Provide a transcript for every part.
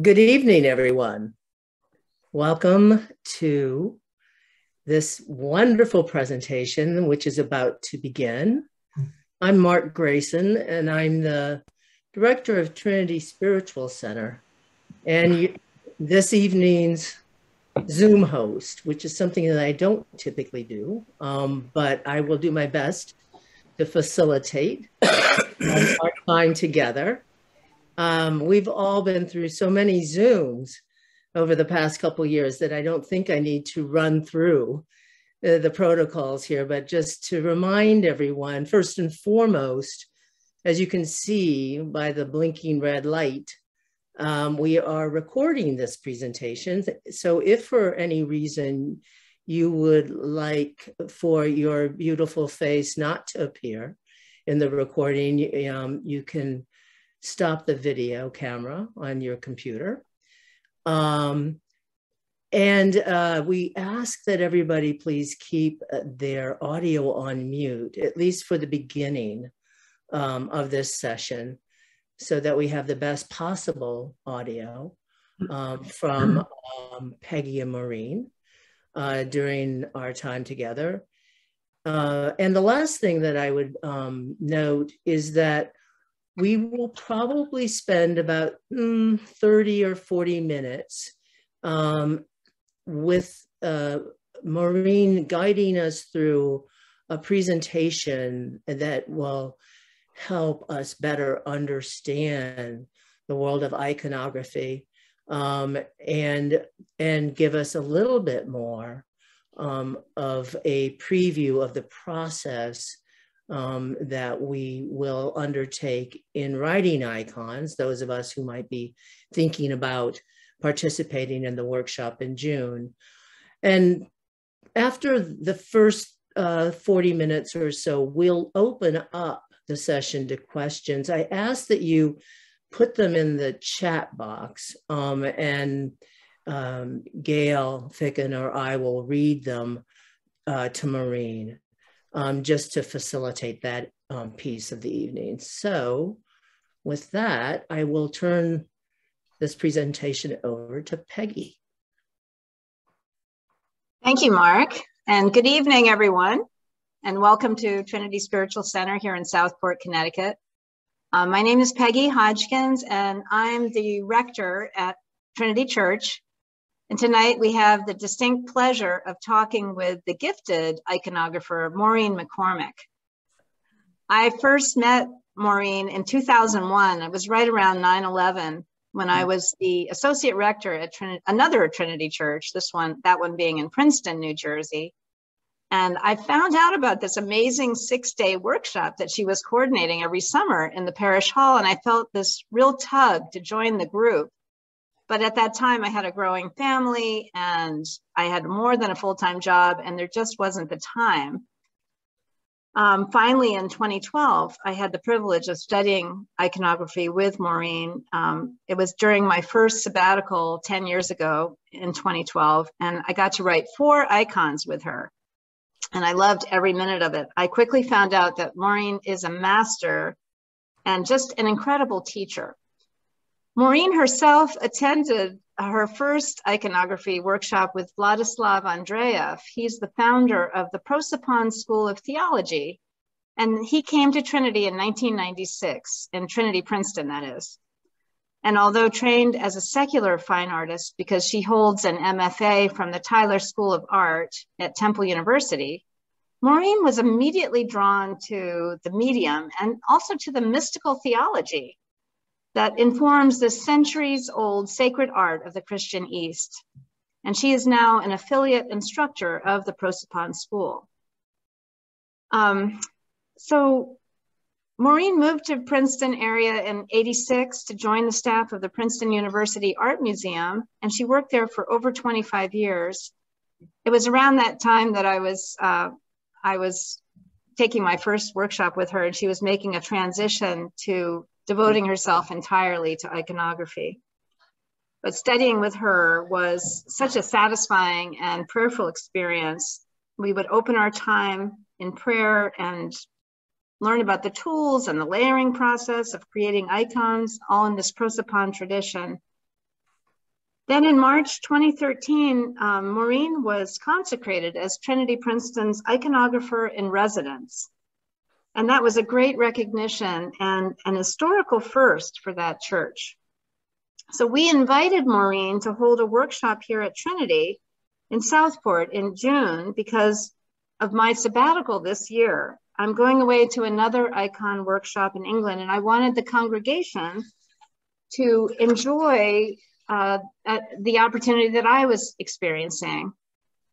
Good evening, everyone. Welcome to this wonderful presentation, which is about to begin. I'm Mark Grayson, and I'm the director of Trinity Spiritual Center. And you, this evening's Zoom host, which is something that I don't typically do, um, but I will do my best to facilitate our time together. Um, we've all been through so many Zooms over the past couple years that I don't think I need to run through uh, the protocols here, but just to remind everyone, first and foremost, as you can see by the blinking red light, um, we are recording this presentation. So if for any reason you would like for your beautiful face not to appear in the recording, um, you can stop the video camera on your computer. Um, and uh, we ask that everybody please keep uh, their audio on mute, at least for the beginning um, of this session, so that we have the best possible audio um, from um, Peggy and Maureen uh, during our time together. Uh, and the last thing that I would um, note is that we will probably spend about mm, 30 or 40 minutes um, with uh, Maureen guiding us through a presentation that will help us better understand the world of iconography um, and, and give us a little bit more um, of a preview of the process um, that we will undertake in writing icons, those of us who might be thinking about participating in the workshop in June. And after the first uh, 40 minutes or so, we'll open up the session to questions. I ask that you put them in the chat box um, and um, Gail Ficken or I will read them uh, to Maureen um, just to facilitate that um, piece of the evening. So with that, I will turn this presentation over to Peggy. Thank you, Mark. And good evening, everyone. And welcome to Trinity Spiritual Center here in Southport, Connecticut. Um, my name is Peggy Hodgkins, and I'm the rector at Trinity Church and tonight we have the distinct pleasure of talking with the gifted iconographer, Maureen McCormick. I first met Maureen in 2001. It was right around 9 11 when I mm. was the associate rector at Trin- another Trinity church, this one, that one being in Princeton, New Jersey. And I found out about this amazing six day workshop that she was coordinating every summer in the parish hall. And I felt this real tug to join the group. But at that time, I had a growing family and I had more than a full time job, and there just wasn't the time. Um, finally, in 2012, I had the privilege of studying iconography with Maureen. Um, it was during my first sabbatical 10 years ago in 2012, and I got to write four icons with her. And I loved every minute of it. I quickly found out that Maureen is a master and just an incredible teacher. Maureen herself attended her first iconography workshop with Vladislav Andrejev. He's the founder of the Prosopon School of Theology. And he came to Trinity in 1996, in Trinity Princeton, that is. And although trained as a secular fine artist because she holds an MFA from the Tyler School of Art at Temple University, Maureen was immediately drawn to the medium and also to the mystical theology that informs the centuries old sacred art of the Christian East. And she is now an affiliate instructor of the Prosopon School. Um, so Maureen moved to Princeton area in 86 to join the staff of the Princeton University Art Museum, and she worked there for over 25 years. It was around that time that I was uh, I was taking my first workshop with her, and she was making a transition to devoting herself entirely to iconography. But studying with her was such a satisfying and prayerful experience. We would open our time in prayer and learn about the tools and the layering process of creating icons, all in this prosopon tradition. Then in March 2013, um, Maureen was consecrated as Trinity Princeton's iconographer in residence. And that was a great recognition and an historical first for that church. So we invited Maureen to hold a workshop here at Trinity in Southport in June because of my sabbatical this year. I'm going away to another icon workshop in England, and I wanted the congregation to enjoy uh, the opportunity that I was experiencing.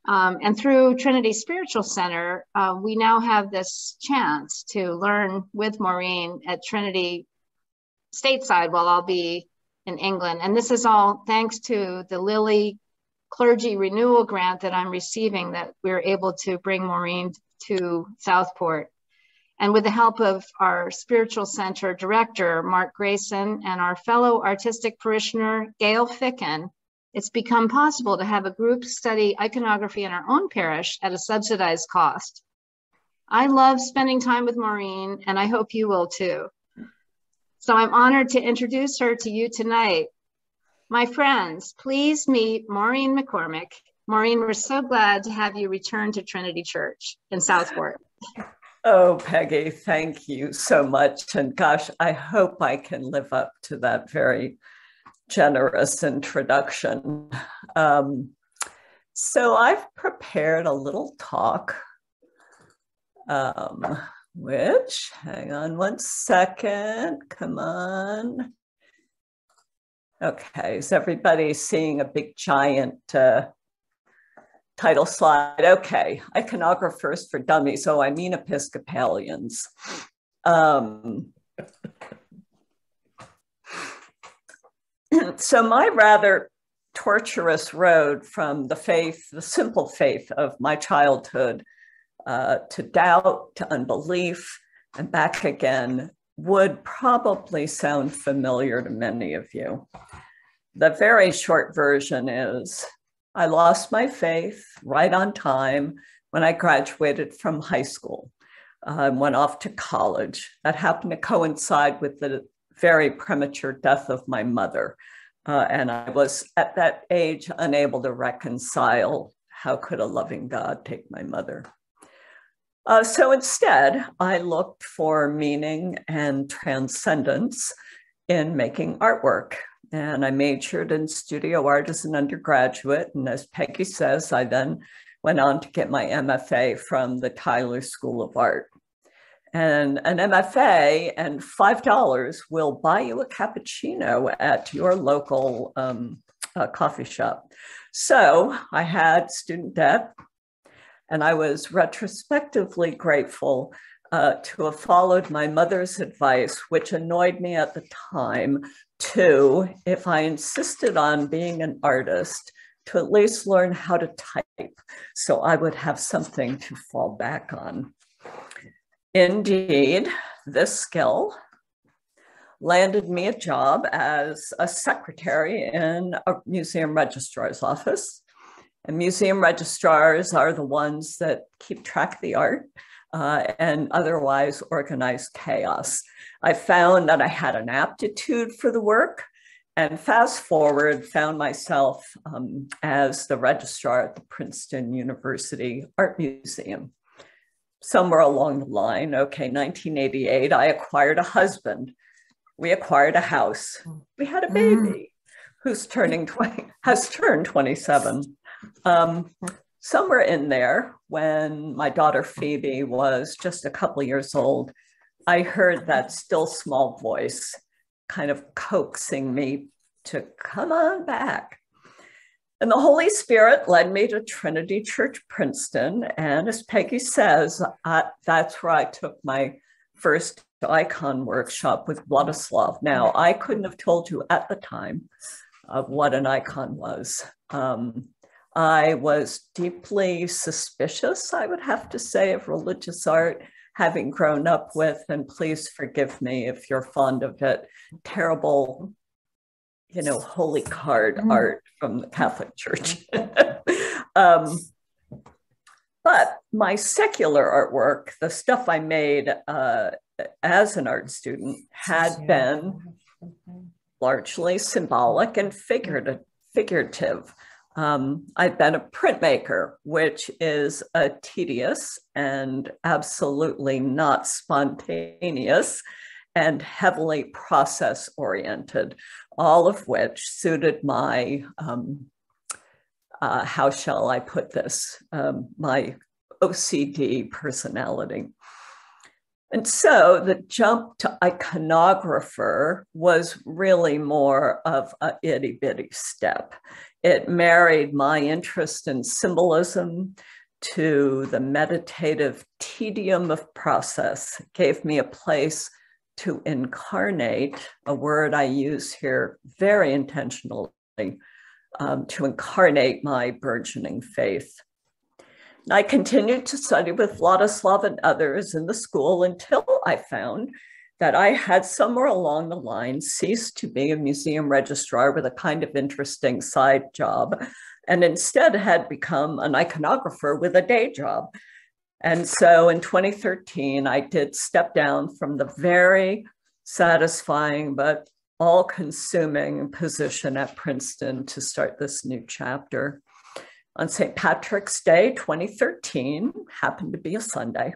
Um, and through Trinity Spiritual Center, uh, we now have this chance to learn with Maureen at Trinity stateside while I'll be in England. And this is all thanks to the Lilly Clergy Renewal Grant that I'm receiving that we're able to bring Maureen to Southport. And with the help of our spiritual center director, Mark Grayson, and our fellow artistic parishioner, Gail Ficken, it's become possible to have a group study iconography in our own parish at a subsidized cost. I love spending time with Maureen, and I hope you will too. So I'm honored to introduce her to you tonight. My friends, please meet Maureen McCormick. Maureen, we're so glad to have you return to Trinity Church in Southport. Oh, Peggy, thank you so much. And gosh, I hope I can live up to that very generous introduction. Um, so I've prepared a little talk, um, which, hang on one second, come on. Okay, is everybody seeing a big giant uh, title slide. Okay, iconographers for dummies. Oh, I mean Episcopalians. Um, so my rather torturous road from the faith, the simple faith of my childhood, uh, to doubt, to unbelief, and back again would probably sound familiar to many of you. The very short version is I lost my faith right on time when I graduated from high school. Uh, went off to college. That happened to coincide with the very premature death of my mother. Uh, and I was at that age unable to reconcile how could a loving God take my mother? Uh, so instead, I looked for meaning and transcendence in making artwork and I majored in studio art as an undergraduate. And as Peggy says, I then went on to get my MFA from the Tyler School of Art. And an MFA and $5 will buy you a cappuccino at your local um, uh, coffee shop. So I had student debt, and I was retrospectively grateful uh, to have followed my mother's advice, which annoyed me at the time, to, if I insisted on being an artist, to at least learn how to type so I would have something to fall back on. Indeed, this skill landed me a job as a secretary in a museum registrar's office. And museum registrars are the ones that keep track of the art uh, and otherwise organize chaos. I found that I had an aptitude for the work and fast forward found myself um, as the registrar at the Princeton University Art Museum. Somewhere along the line, okay, 1988, I acquired a husband. We acquired a house. We had a baby mm. who's turning 20, has turned 27. Um, somewhere in there, when my daughter Phoebe was just a couple years old, I heard that still small voice kind of coaxing me to come on back. And the Holy Spirit led me to Trinity Church Princeton. And as Peggy says, I, that's where I took my first icon workshop with Vladislav. Now, I couldn't have told you at the time of what an icon was. Um, I was deeply suspicious, I would have to say, of religious art, having grown up with, and please forgive me if you're fond of it, terrible, you know, holy card mm. art from the Catholic Church. um, but my secular artwork, the stuff I made uh, as an art student, had been largely symbolic and figurative figurative. Um, I've been a printmaker, which is a tedious and absolutely not spontaneous and heavily process oriented, all of which suited my, um, uh, how shall I put this, um, my OCD personality. And so the jump to iconographer was really more of a itty bitty step. It married my interest in symbolism to the meditative tedium of process, gave me a place to incarnate, a word I use here very intentionally, um, to incarnate my burgeoning faith. I continued to study with Vladislav and others in the school until I found that I had somewhere along the line ceased to be a museum registrar with a kind of interesting side job and instead had become an iconographer with a day job. And so in 2013, I did step down from the very satisfying but all consuming position at Princeton to start this new chapter on St. Patrick's Day 2013, happened to be a Sunday.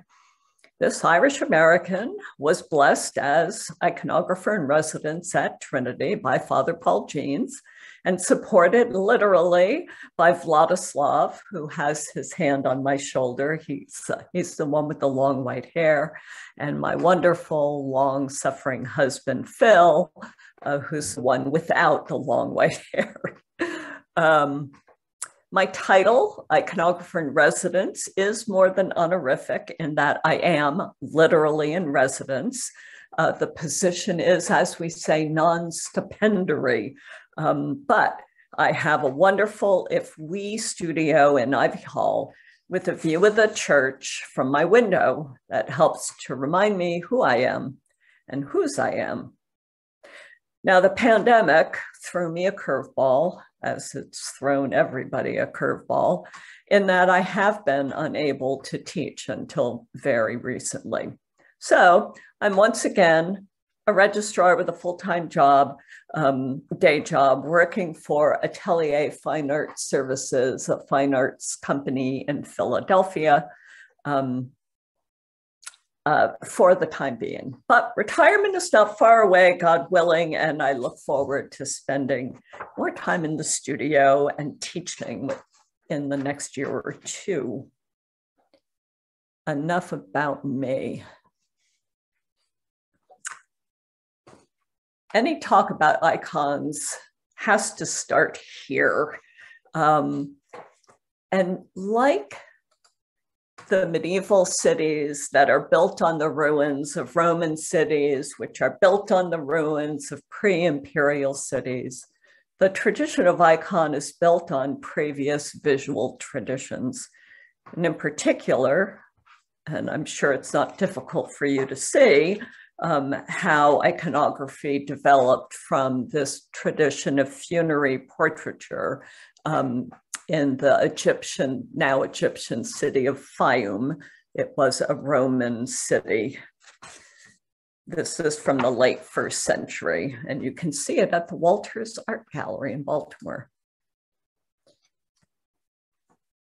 This Irish American was blessed as iconographer in residence at Trinity by Father Paul Jeans and supported literally by Vladislav, who has his hand on my shoulder. He's, uh, he's the one with the long white hair, and my wonderful, long suffering husband, Phil, uh, who's the one without the long white hair. Um, my title, iconographer in residence, is more than honorific in that I am literally in residence. Uh, the position is, as we say, non stipendary, um, but I have a wonderful If We studio in Ivy Hall with a view of the church from my window that helps to remind me who I am and whose I am. Now, the pandemic threw me a curveball, as it's thrown everybody a curveball, in that I have been unable to teach until very recently. So I'm once again a registrar with a full time job, um, day job, working for Atelier Fine Arts Services, a fine arts company in Philadelphia. Um, uh, for the time being. But retirement is not far away, God willing, and I look forward to spending more time in the studio and teaching in the next year or two. Enough about me. Any talk about icons has to start here. Um, and like the medieval cities that are built on the ruins of Roman cities, which are built on the ruins of pre imperial cities. The tradition of icon is built on previous visual traditions. And in particular, and I'm sure it's not difficult for you to see, um, how iconography developed from this tradition of funerary portraiture um, in the Egyptian, now Egyptian city of Fayum. It was a Roman city. This is from the late first century, and you can see it at the Walters Art Gallery in Baltimore.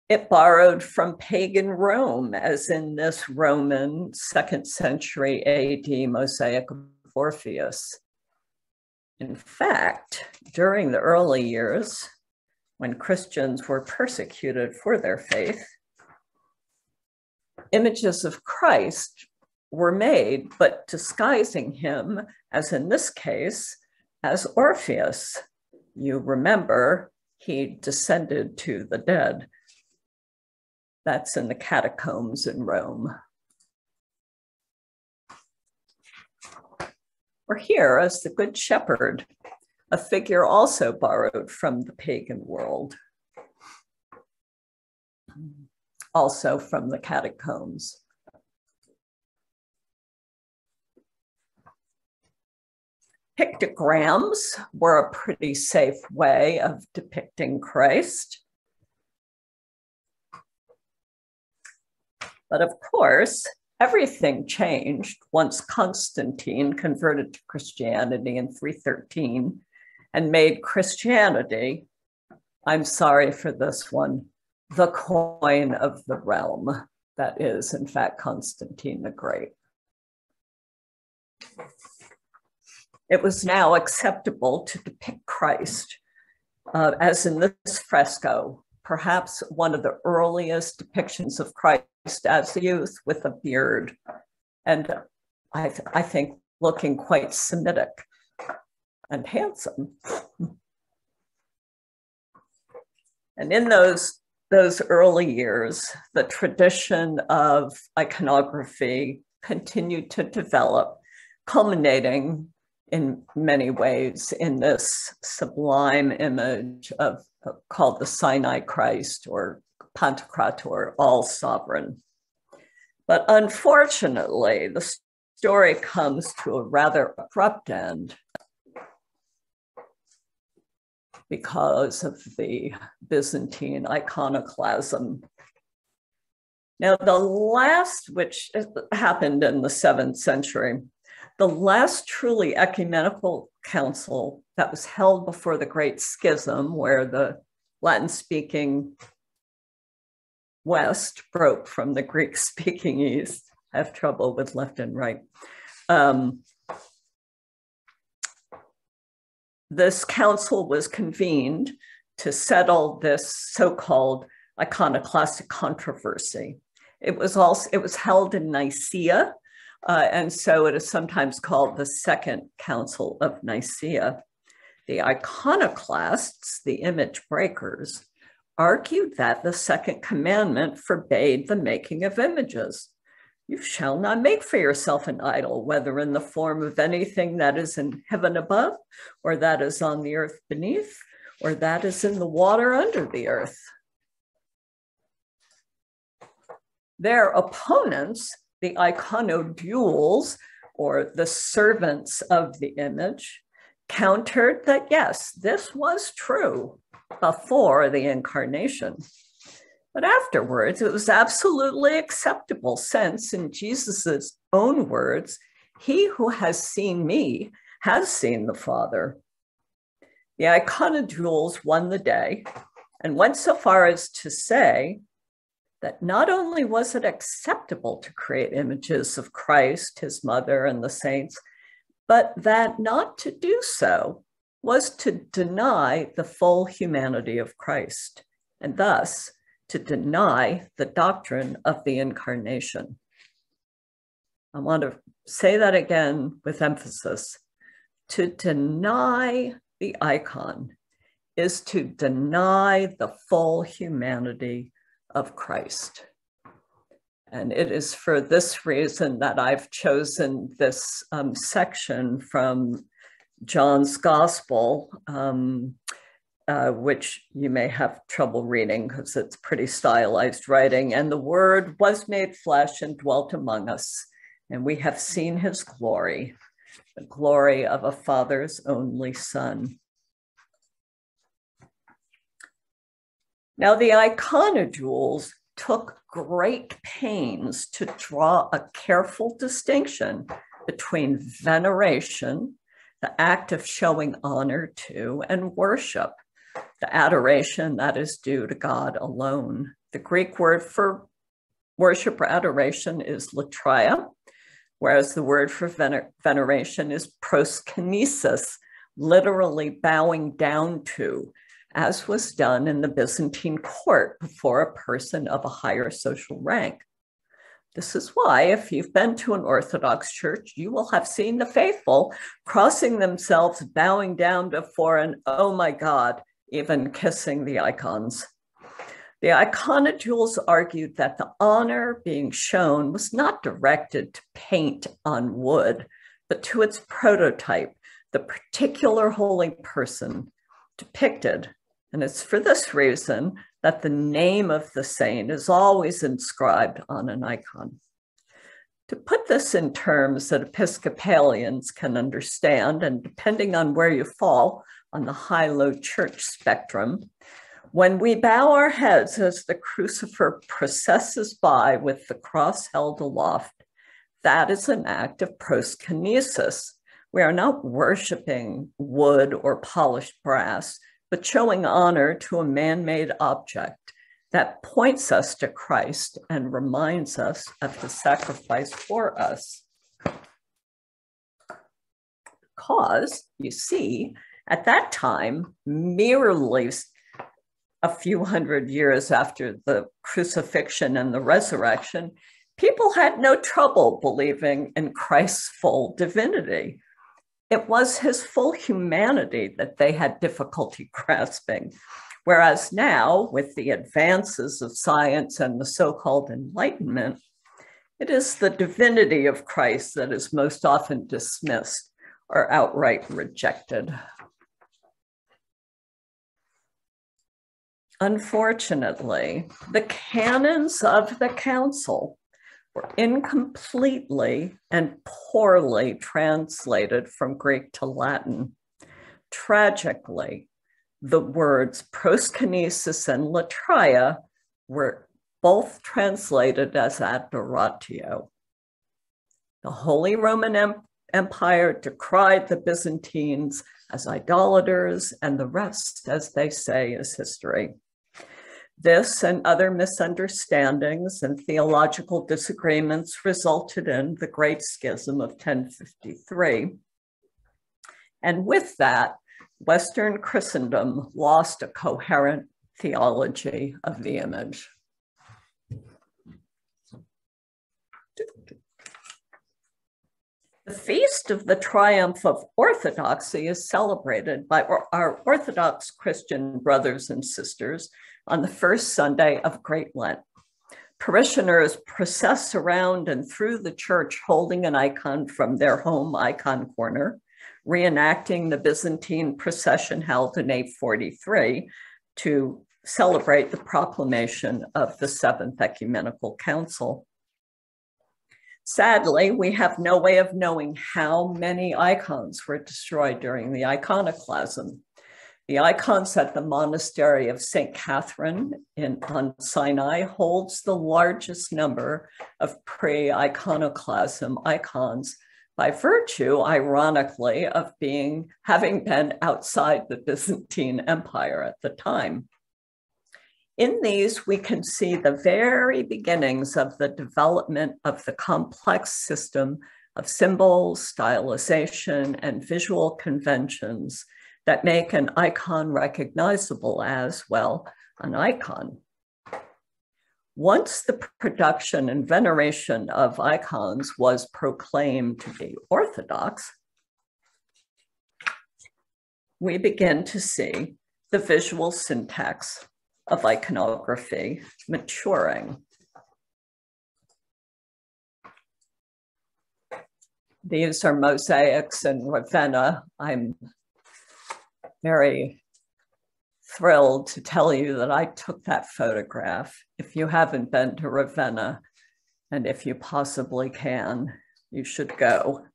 It borrowed from pagan Rome, as in this Roman second century AD mosaic of Orpheus. In fact, during the early years, when Christians were persecuted for their faith, images of Christ were made, but disguising him, as in this case, as Orpheus. You remember he descended to the dead. That's in the catacombs in Rome. Or here as the Good Shepherd a figure also borrowed from the pagan world, also from the catacombs. Pictograms were a pretty safe way of depicting Christ. But of course, everything changed once Constantine converted to Christianity in 313 and made Christianity I'm sorry for this one, the coin of the realm that is, in fact, Constantine the Great. It was now acceptable to depict Christ, uh, as in this fresco, perhaps one of the earliest depictions of Christ as a youth with a beard, and I, th- I think looking quite Semitic and handsome. And in those, those early years, the tradition of iconography continued to develop, culminating in many ways in this sublime image of called the Sinai Christ or Pantocrator, all sovereign. But unfortunately, the story comes to a rather abrupt end because of the Byzantine iconoclasm. Now, the last, which happened in the seventh century, the last truly ecumenical council that was held before the Great Schism, where the Latin speaking West broke from the Greek speaking East. I have trouble with left and right. Um, this council was convened to settle this so-called iconoclastic controversy. It was also it was held in Nicaea, uh, and so it is sometimes called the Second Council of Nicaea. The iconoclasts, the image breakers, argued that the second commandment forbade the making of images. You shall not make for yourself an idol, whether in the form of anything that is in heaven above, or that is on the earth beneath, or that is in the water under the earth. Their opponents, the iconodules, or the servants of the image, countered that yes, this was true before the incarnation. But afterwards, it was absolutely acceptable since, in Jesus's own words, he who has seen me has seen the Father. The iconodules won the day and went so far as to say that not only was it acceptable to create images of Christ, his mother, and the saints, but that not to do so was to deny the full humanity of Christ and thus to deny the doctrine of the incarnation. I want to say that again with emphasis. To deny the icon is to deny the full humanity of Christ. And it is for this reason that I've chosen this um, section from John's Gospel. Um, uh, which you may have trouble reading because it's pretty stylized writing. And the word was made flesh and dwelt among us, and we have seen his glory, the glory of a father's only son. Now, the iconodules took great pains to draw a careful distinction between veneration, the act of showing honor to, and worship the adoration that is due to God alone. The Greek word for worship or adoration is latria, whereas the word for vener- veneration is proskynesis, literally bowing down to, as was done in the Byzantine court before a person of a higher social rank. This is why, if you've been to an Orthodox church, you will have seen the faithful crossing themselves, bowing down before an, oh my God, even kissing the icons. The iconodules argued that the honor being shown was not directed to paint on wood, but to its prototype, the particular holy person depicted. And it's for this reason that the name of the saint is always inscribed on an icon. To put this in terms that Episcopalians can understand, and depending on where you fall, on the high low church spectrum. When we bow our heads as the crucifer processes by with the cross held aloft, that is an act of proskynesis. We are not worshiping wood or polished brass, but showing honor to a man made object that points us to Christ and reminds us of his sacrifice for us. Because, you see, at that time, merely a few hundred years after the crucifixion and the resurrection, people had no trouble believing in Christ's full divinity. It was his full humanity that they had difficulty grasping. Whereas now, with the advances of science and the so called Enlightenment, it is the divinity of Christ that is most often dismissed or outright rejected. Unfortunately, the canons of the council were incompletely and poorly translated from Greek to Latin. Tragically, the words proskynesis and latreia were both translated as adoratio. The Holy Roman Empire decried the Byzantines as idolaters, and the rest, as they say, is history. This and other misunderstandings and theological disagreements resulted in the Great Schism of 1053. And with that, Western Christendom lost a coherent theology of the image. The feast of the triumph of orthodoxy is celebrated by our Orthodox Christian brothers and sisters on the first Sunday of Great Lent. Parishioners process around and through the church holding an icon from their home icon corner reenacting the Byzantine procession held in 843 to celebrate the proclamation of the Seventh Ecumenical Council. Sadly, we have no way of knowing how many icons were destroyed during the iconoclasm. The icons at the monastery of St. Catherine in, on Sinai holds the largest number of pre-iconoclasm icons by virtue, ironically, of being having been outside the Byzantine Empire at the time. In these, we can see the very beginnings of the development of the complex system of symbols, stylization, and visual conventions that make an icon recognizable as, well, an icon. Once the production and veneration of icons was proclaimed to be orthodox, we begin to see the visual syntax of iconography maturing. These are mosaics in Ravenna. I'm very thrilled to tell you that I took that photograph. If you haven't been to Ravenna, and if you possibly can, you should go.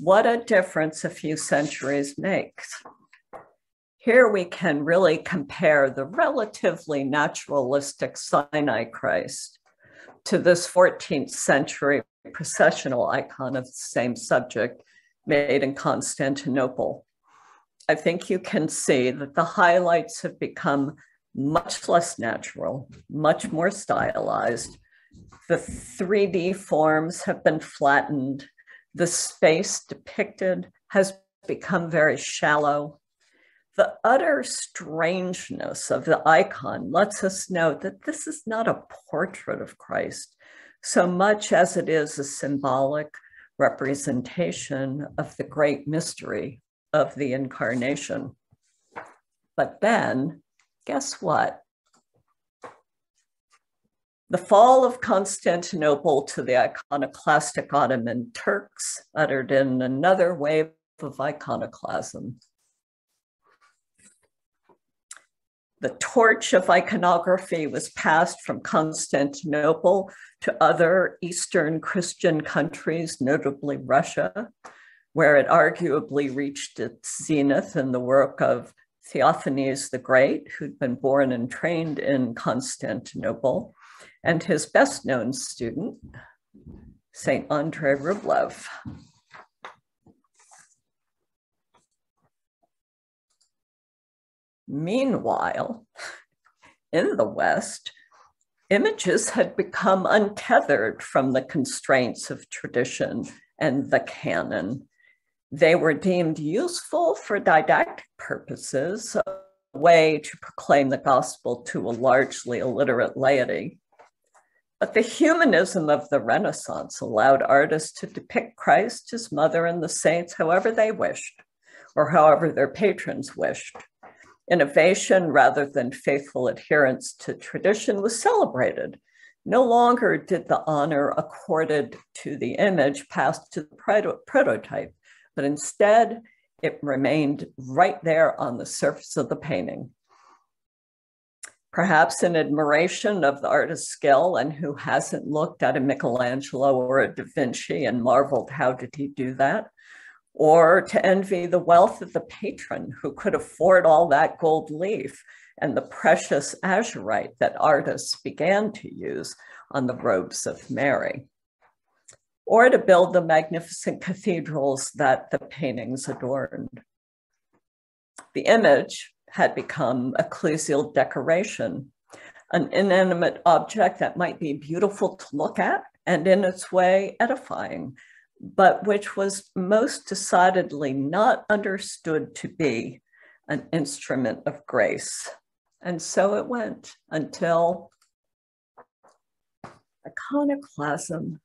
What a difference a few centuries makes. Here we can really compare the relatively naturalistic Sinai Christ to this 14th century processional icon of the same subject made in Constantinople. I think you can see that the highlights have become much less natural, much more stylized. The 3D forms have been flattened. The space depicted has become very shallow the utter strangeness of the icon lets us know that this is not a portrait of Christ so much as it is a symbolic representation of the great mystery of the incarnation. But then, guess what? The fall of Constantinople to the iconoclastic Ottoman Turks uttered in another wave of iconoclasm The torch of iconography was passed from Constantinople to other Eastern Christian countries, notably Russia, where it arguably reached its zenith in the work of Theophanes the Greek, who'd been born and trained in Constantinople, and his best known student, St. Andrei Rublev. Meanwhile, in the West, images had become untethered from the constraints of tradition and the canon. They were deemed useful for didactic purposes, a way to proclaim the gospel to a largely illiterate laity. But the humanism of the Renaissance allowed artists to depict Christ, his mother, and the saints however they wished, or however their patrons wished. Innovation rather than faithful adherence to tradition was celebrated. No longer did the honor accorded to the image pass to the proto prototype, but instead it remained right there on the surface of the painting. Perhaps in admiration of the artist's skill and who hasn't looked at a Michelangelo or a Da Vinci and marveled how did he do that? Or to envy the wealth of the patron who could afford all that gold leaf and the precious azurite that artists began to use on the robes of Mary, or to build the magnificent cathedrals that the paintings adorned. The image had become ecclesial decoration, an inanimate object that might be beautiful to look at and in its way edifying, but which was most decidedly not understood to be an instrument of grace. And so it went until iconoclasm.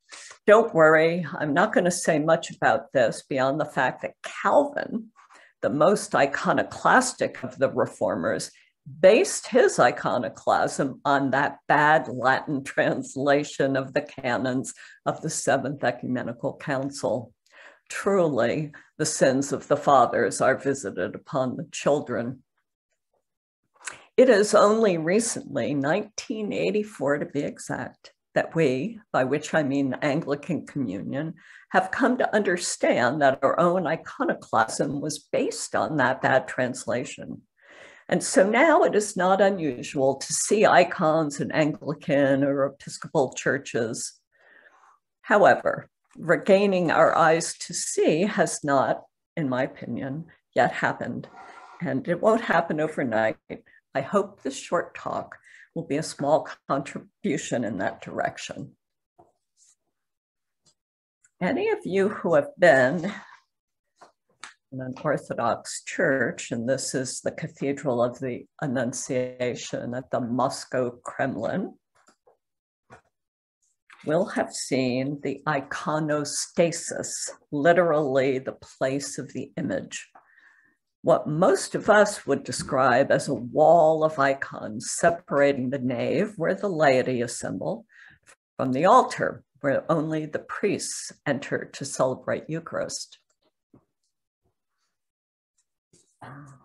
Don't worry, I'm not going to say much about this beyond the fact that Calvin, the most iconoclastic of the reformers, based his iconoclasm on that bad Latin translation of the canons of the Seventh Ecumenical Council. Truly, the sins of the fathers are visited upon the children. It is only recently, 1984 to be exact, that we, by which I mean Anglican Communion, have come to understand that our own iconoclasm was based on that bad translation. And so now it is not unusual to see icons in Anglican or Episcopal churches. However, regaining our eyes to see has not, in my opinion, yet happened. And it won't happen overnight. I hope this short talk will be a small contribution in that direction. Any of you who have been an Orthodox church, and this is the Cathedral of the Annunciation at the Moscow Kremlin, will have seen the iconostasis, literally the place of the image. What most of us would describe as a wall of icons separating the nave where the laity assemble from the altar where only the priests enter to celebrate Eucharist.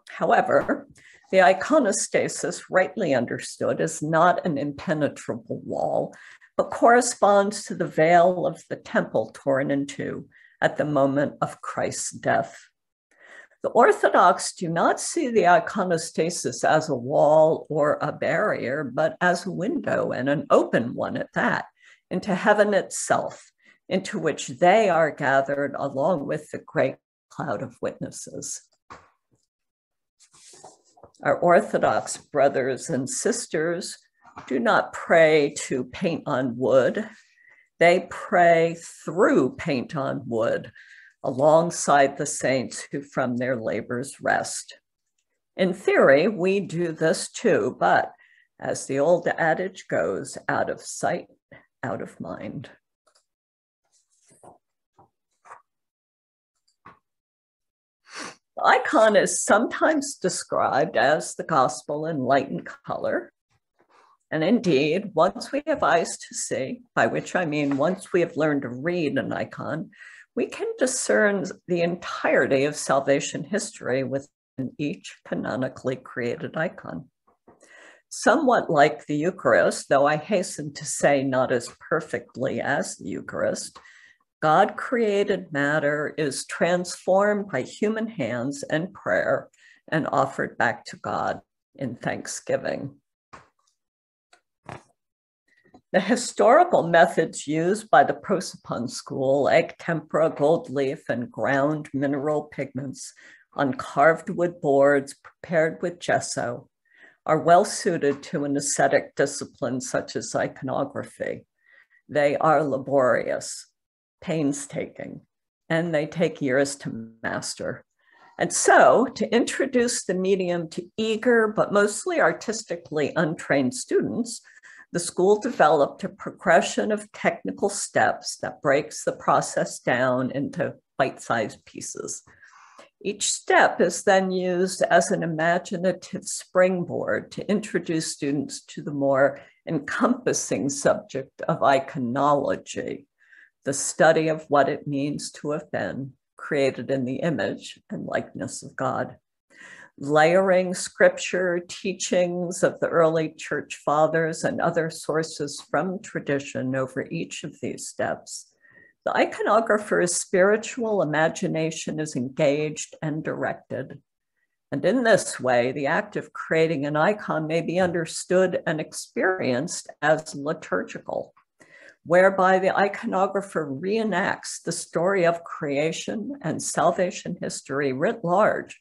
However, the iconostasis, rightly understood, is not an impenetrable wall, but corresponds to the veil of the temple torn in two at the moment of Christ's death. The Orthodox do not see the iconostasis as a wall or a barrier, but as a window and an open one at that, into heaven itself, into which they are gathered along with the great cloud of witnesses. Our Orthodox brothers and sisters do not pray to paint on wood. They pray through paint on wood alongside the saints who from their labors rest. In theory, we do this too, but as the old adage goes, out of sight, out of mind. Icon is sometimes described as the gospel in light and color. And indeed, once we have eyes to see, by which I mean once we have learned to read an icon, we can discern the entirety of salvation history within each canonically created icon. Somewhat like the Eucharist, though I hasten to say not as perfectly as the Eucharist, God created matter is transformed by human hands and prayer and offered back to God in thanksgiving. The historical methods used by the Prosopon school, egg tempera, gold leaf, and ground mineral pigments on carved wood boards prepared with gesso, are well suited to an ascetic discipline such as iconography. They are laborious, painstaking, and they take years to master. And so, to introduce the medium to eager but mostly artistically untrained students, the school developed a progression of technical steps that breaks the process down into bite sized pieces. Each step is then used as an imaginative springboard to introduce students to the more encompassing subject of iconology, the study of what it means to have been created in the image and likeness of God layering scripture, teachings of the early church fathers, and other sources from tradition over each of these steps, the iconographer's spiritual imagination is engaged and directed. And in this way, the act of creating an icon may be understood and experienced as liturgical, whereby the iconographer reenacts the story of creation and salvation history writ large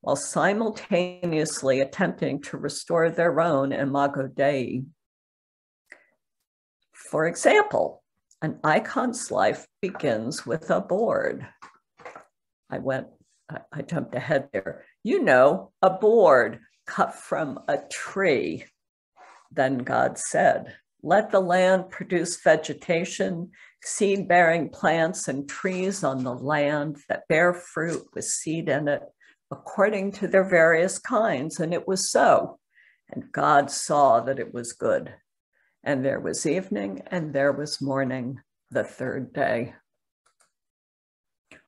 while simultaneously attempting to restore their own imago Dei. For example, an icon's life begins with a board. I went, I, I jumped ahead there. You know, a board cut from a tree. Then God said, Let the land produce vegetation, seed bearing plants, and trees on the land that bear fruit with seed in it according to their various kinds. And it was so. And God saw that it was good. And there was evening and there was morning the third day.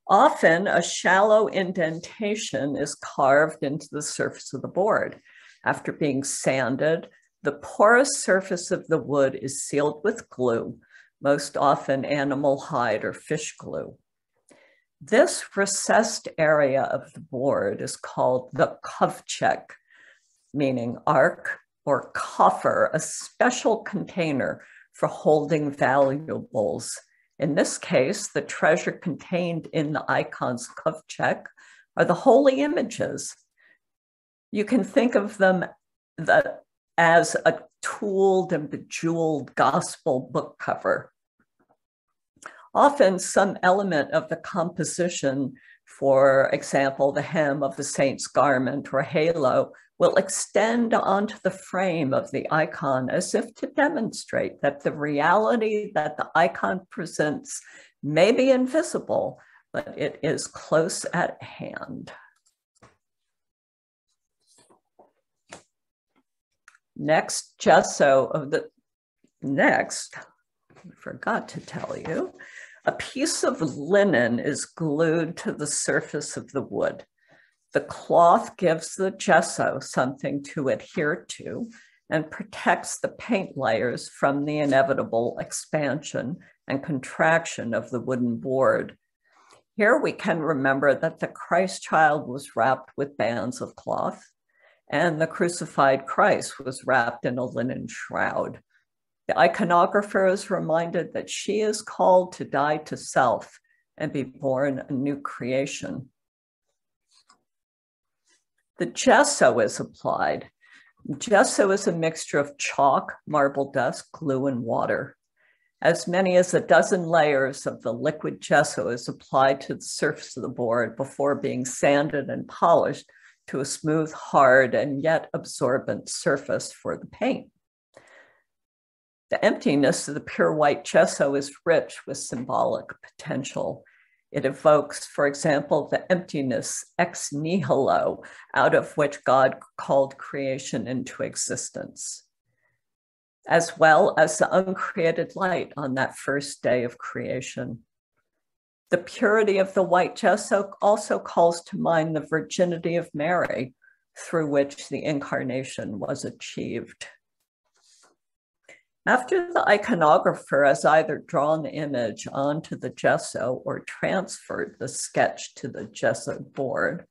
Often a shallow indentation is carved into the surface of the board. After being sanded, the porous surface of the wood is sealed with glue, most often animal hide or fish glue. This recessed area of the board is called the kovchek, meaning ark or coffer, a special container for holding valuables. In this case, the treasure contained in the icon's kovchek are the holy images. You can think of them the, as a tooled and bejeweled gospel book cover often some element of the composition, for example, the hem of the saint's garment or halo, will extend onto the frame of the icon as if to demonstrate that the reality that the icon presents may be invisible, but it is close at hand. Next, gesso of the next, I forgot to tell you, a piece of linen is glued to the surface of the wood. The cloth gives the gesso something to adhere to and protects the paint layers from the inevitable expansion and contraction of the wooden board. Here we can remember that the Christ child was wrapped with bands of cloth and the crucified Christ was wrapped in a linen shroud. The iconographer is reminded that she is called to die to self and be born a new creation. The gesso is applied. Gesso is a mixture of chalk, marble dust, glue, and water. As many as a dozen layers of the liquid gesso is applied to the surface of the board before being sanded and polished to a smooth, hard, and yet absorbent surface for the paint. The emptiness of the pure white gesso is rich with symbolic potential. It evokes, for example, the emptiness ex nihilo, out of which God called creation into existence, as well as the uncreated light on that first day of creation. The purity of the white gesso also calls to mind the virginity of Mary, through which the incarnation was achieved. After the iconographer has either drawn the image onto the gesso or transferred the sketch to the gesso board,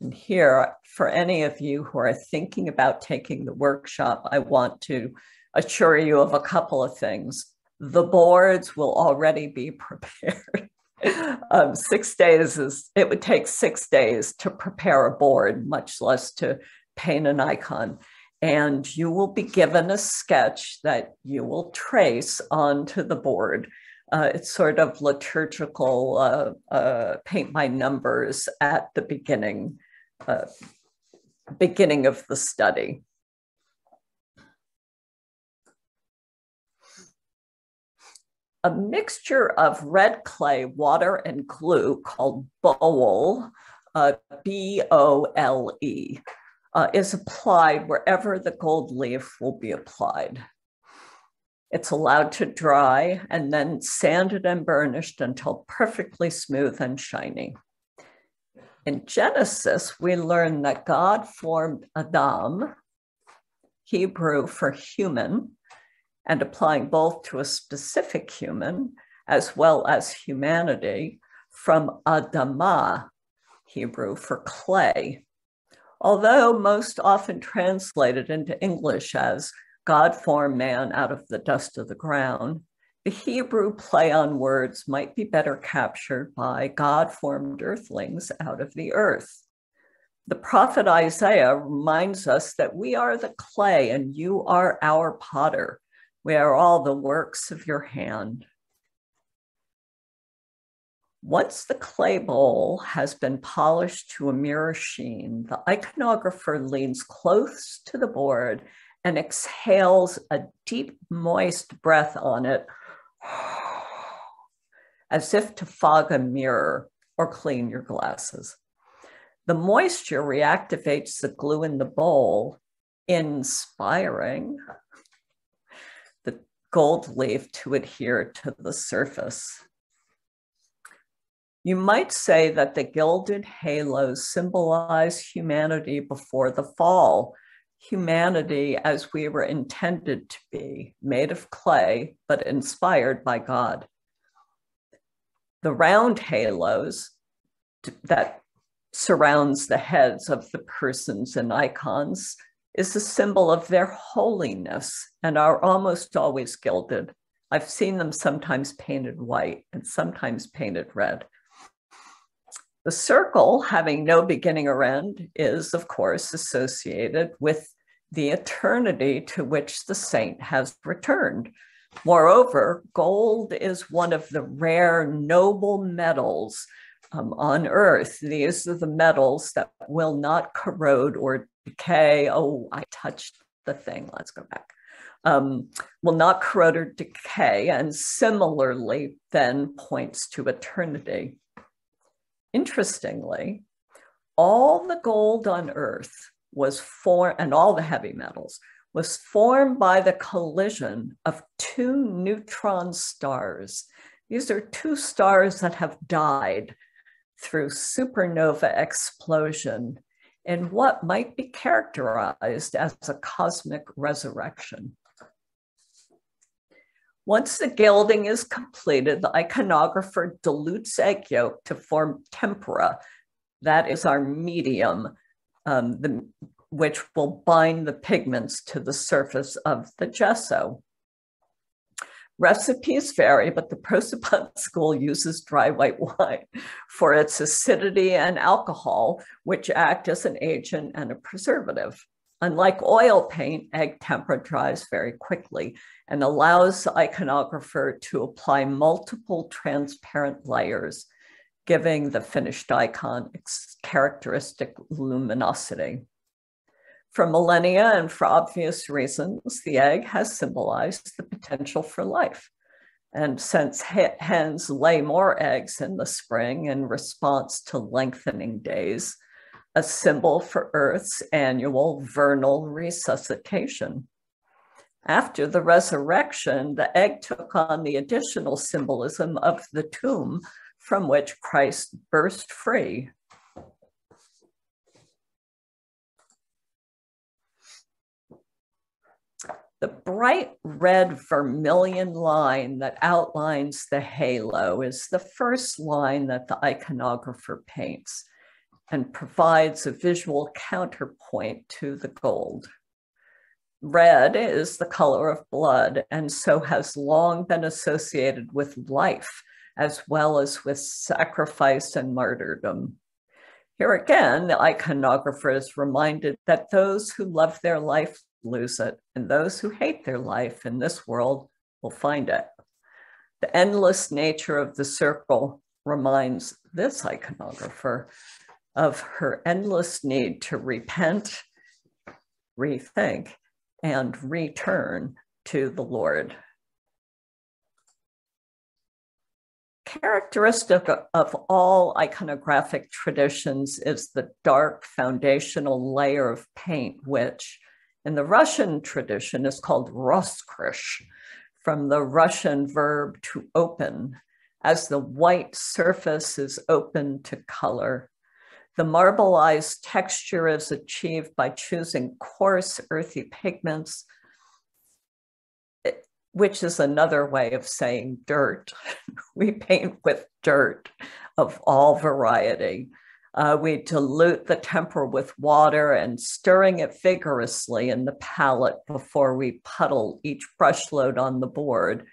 And here, for any of you who are thinking about taking the workshop, I want to assure you of a couple of things. The boards will already be prepared. Um, six days is, it would take six days to prepare a board, much less to paint an icon. And you will be given a sketch that you will trace onto the board. Uh, it's sort of liturgical uh, uh, paint by numbers at the beginning, uh, beginning of the study. A mixture of red clay, water, and glue called bole, uh, B O L E, uh, is applied wherever the gold leaf will be applied. It's allowed to dry and then sanded and burnished until perfectly smooth and shiny. In Genesis, we learn that God formed Adam, Hebrew for human, and applying both to a specific human as well as humanity from Adamah, Hebrew for clay. Although most often translated into English as God formed man out of the dust of the ground, the Hebrew play on words might be better captured by God formed earthlings out of the earth. The prophet Isaiah reminds us that we are the clay and you are our potter. We are all the works of your hand. Once the clay bole has been polished to a mirror sheen, the iconographer leans close to the board and exhales a deep, moist breath on it, as if to fog a mirror or clean your glasses. The moisture reactivates the glue in the bole, inspiring gold leaf to adhere to the surface. You might say that the gilded halos symbolize humanity before the fall, humanity as we were intended to be, made of clay, but inspired by God. The round halos that surrounds the heads of the persons and icons is a symbol of their holiness and are almost always gilded. I've seen them sometimes painted white and sometimes painted red. The circle, having no beginning or end, is, of course, associated with the eternity to which the saint has returned. Moreover, gold is one of the rare noble metals um, on earth. These are the metals that will not corrode or decay. Oh, I touched the thing. Let's go back. Um, will not corrode or decay, and similarly then points to eternity. Interestingly, all the gold on Earth was formed, and all the heavy metals was formed by the collision of two neutron stars. These are two stars that have died through supernova explosion in what might be characterized as a cosmic resurrection. Once the gilding is completed, the iconographer dilutes egg yolk to form tempera. That is our medium, um, the, which will bind the pigments to the surface of the gesso. Recipes vary, but the Prosopontine school uses dry white wine for its acidity and alcohol, which act as an agent and a preservative. Unlike oil paint, egg tempera dries very quickly and allows the iconographer to apply multiple transparent layers, giving the finished icon its characteristic luminosity. For millennia and for obvious reasons, the egg has symbolized the potential for life. And since hens lay more eggs in the spring in response to lengthening days, a symbol for Earth's annual vernal resuscitation. After the resurrection, the egg took on the additional symbolism of the tomb from which Christ burst free The bright red vermilion line that outlines the halo is the first line that the iconographer paints. and provides a visual counterpoint to the gold. Red is the color of blood and so has long been associated with life as well as with sacrifice and martyrdom. Here again, the iconographer is reminded that those who love their life lose it, and those who hate their life in this world will find it. The endless nature of the circle reminds this iconographer of her endless need to repent, rethink, and return to the Lord. Characteristic of all iconographic traditions is the dark foundational layer of paint, which in the Russian tradition is called roskrish, from the Russian verb to open, as the white surface is open to color. The marbleized texture is achieved by choosing coarse, earthy pigments, which is another way of saying dirt. we paint with dirt of all variety. Uh, we dilute the temper with water and stirring it vigorously in the palette before we puddle each brush load on the board.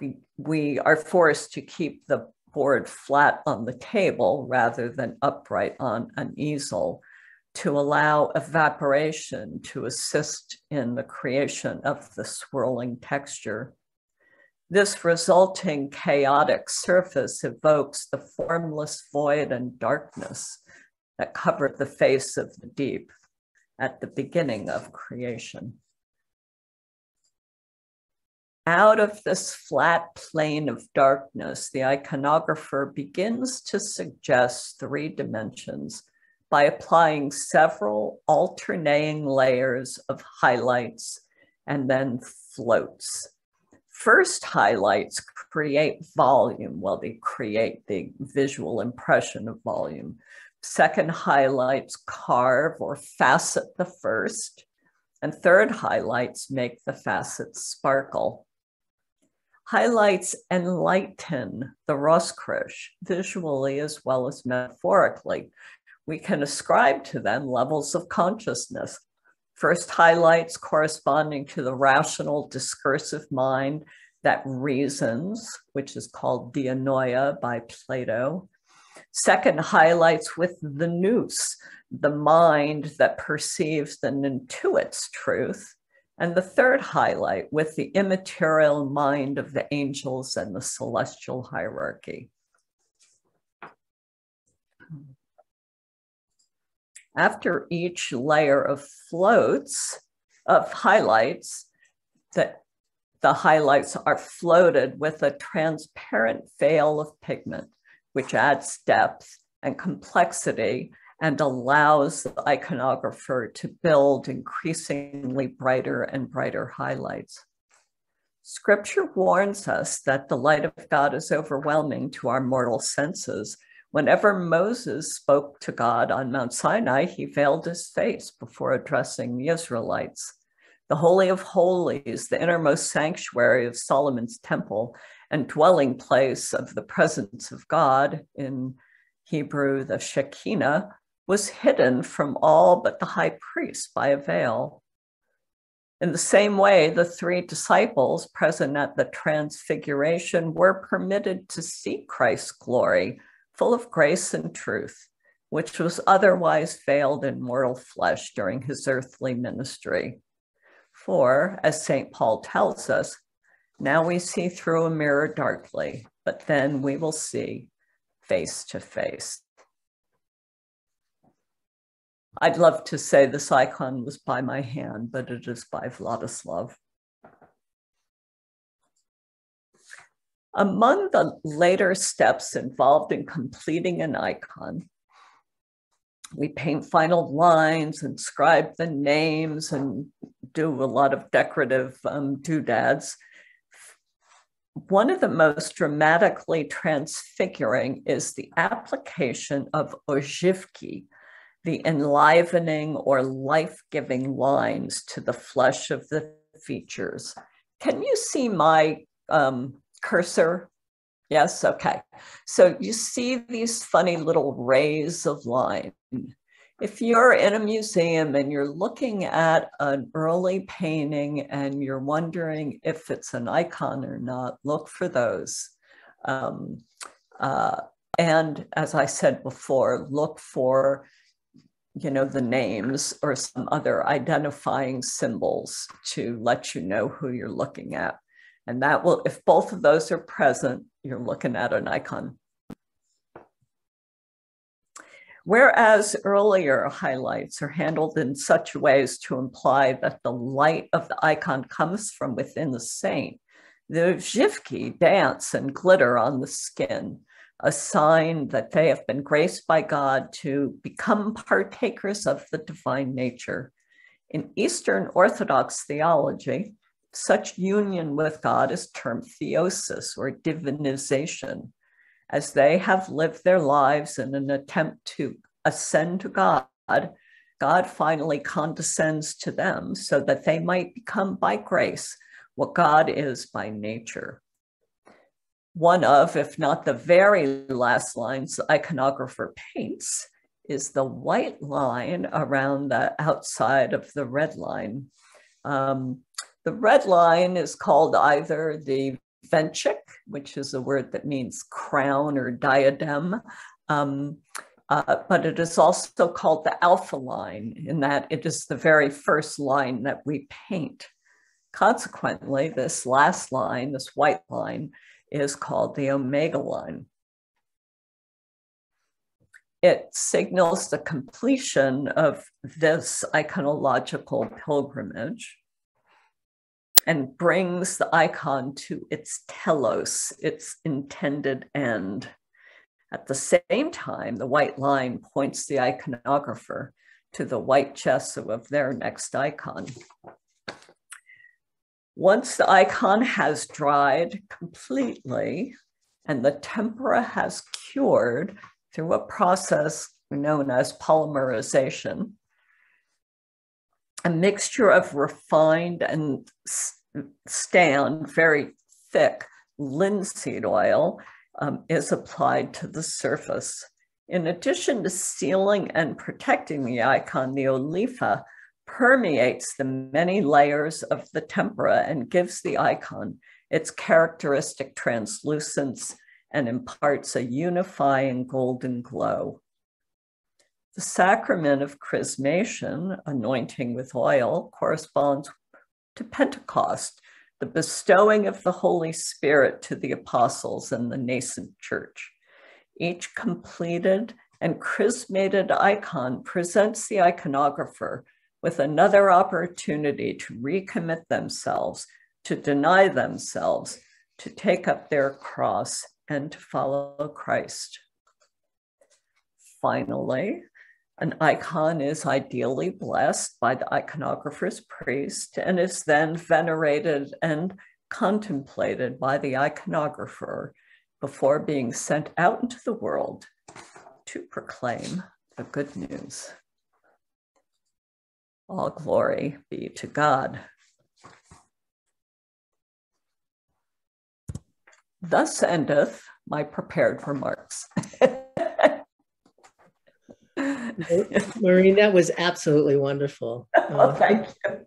We, we are forced to keep the board flat on the table rather than upright on an easel to allow evaporation to assist in the creation of the swirling texture. This resulting chaotic surface evokes the formless void and darkness that covered the face of the deep at the beginning of creation. Out of this flat plane of darkness, the iconographer begins to suggest three dimensions by applying several alternating layers of highlights and then floats. First highlights create volume, well, they create the visual impression of volume. Second highlights carve or facet the first. And third highlights make the facets sparkle highlights enlighten the Roskrish visually as well as metaphorically. We can ascribe to them levels of consciousness. First highlights corresponding to the rational discursive mind that reasons, which is called dianoia by Plato. Second highlights with the nous, the mind that perceives and intuits truth. And the third highlight with the immaterial mind of the angels and the celestial hierarchy. After each layer of floats, of highlights, that the highlights are floated with a transparent veil of pigment, which adds depth and complexity and allows the iconographer to build increasingly brighter and brighter highlights. Scripture warns us that the light of God is overwhelming to our mortal senses. Whenever Moses spoke to God on Mount Sinai, he veiled his face before addressing the Israelites. The Holy of Holies, the innermost sanctuary of Solomon's temple and dwelling place of the presence of God, in Hebrew, the Shekinah, was hidden from all but the high priest by a veil. In the same way, the three disciples present at the transfiguration were permitted to see Christ's glory, full of grace and truth, which was otherwise veiled in mortal flesh during his earthly ministry. For, as St. Paul tells us, now we see through a mirror darkly, but then we will see face to face. I'd love to say this icon was by my hand, but it is by Vladislav. Among the later steps involved in completing an icon, we paint final lines, inscribe the names, and do a lot of decorative um, doodads. One of the most dramatically transfiguring is the application of ojivki, the enlivening or life giving lines to the flesh of the features. Can you see my um, cursor? Yes, okay. So you see these funny little rays of line. If you're in a museum and you're looking at an early painting and you're wondering if it's an icon or not, look for those. Um, uh, and as I said before, look for you know the names or some other identifying symbols to let you know who you're looking at and that will if both of those are present you're looking at an icon whereas earlier highlights are handled in such ways to imply that the light of the icon comes from within the saint the živky dance and glitter on the skin a sign that they have been graced by God to become partakers of the divine nature. In Eastern Orthodox theology, such union with God is termed theosis or divinization, as they have lived their lives in an attempt to ascend to God. God finally condescends to them so that they might become by grace what God is by nature one of, if not the very last lines the iconographer paints is the white line around the outside of the red line. Um, the red line is called either the ventchik, which is a word that means crown or diadem, um, uh, but it is also called the alpha line in that it is the very first line that we paint. Consequently, this last line, this white line, is called the omega line. It signals the completion of this iconological pilgrimage and brings the icon to its telos, its intended end. At the same time, the white line points the iconographer to the white gesso of their next icon. Once the icon has dried completely and the tempera has cured through a process known as polymerization, a mixture of refined and stand, very thick linseed oil um, is applied to the surface. In addition to sealing and protecting the icon, the olifa permeates the many layers of the tempera and gives the icon its characteristic translucence and imparts a unifying golden glow. The sacrament of chrismation, anointing with oil, corresponds to Pentecost, the bestowing of the Holy Spirit to the apostles and the nascent church. Each completed and chrismated icon presents the iconographer with another opportunity to recommit themselves, to deny themselves, to take up their cross, and to follow Christ. Finally, an icon is ideally blessed by the iconographer's priest and is then venerated and contemplated by the iconographer before being sent out into the world to proclaim the good news. All glory be to God. Thus endeth my prepared remarks. Maureen, that was absolutely wonderful. Uh, thank you.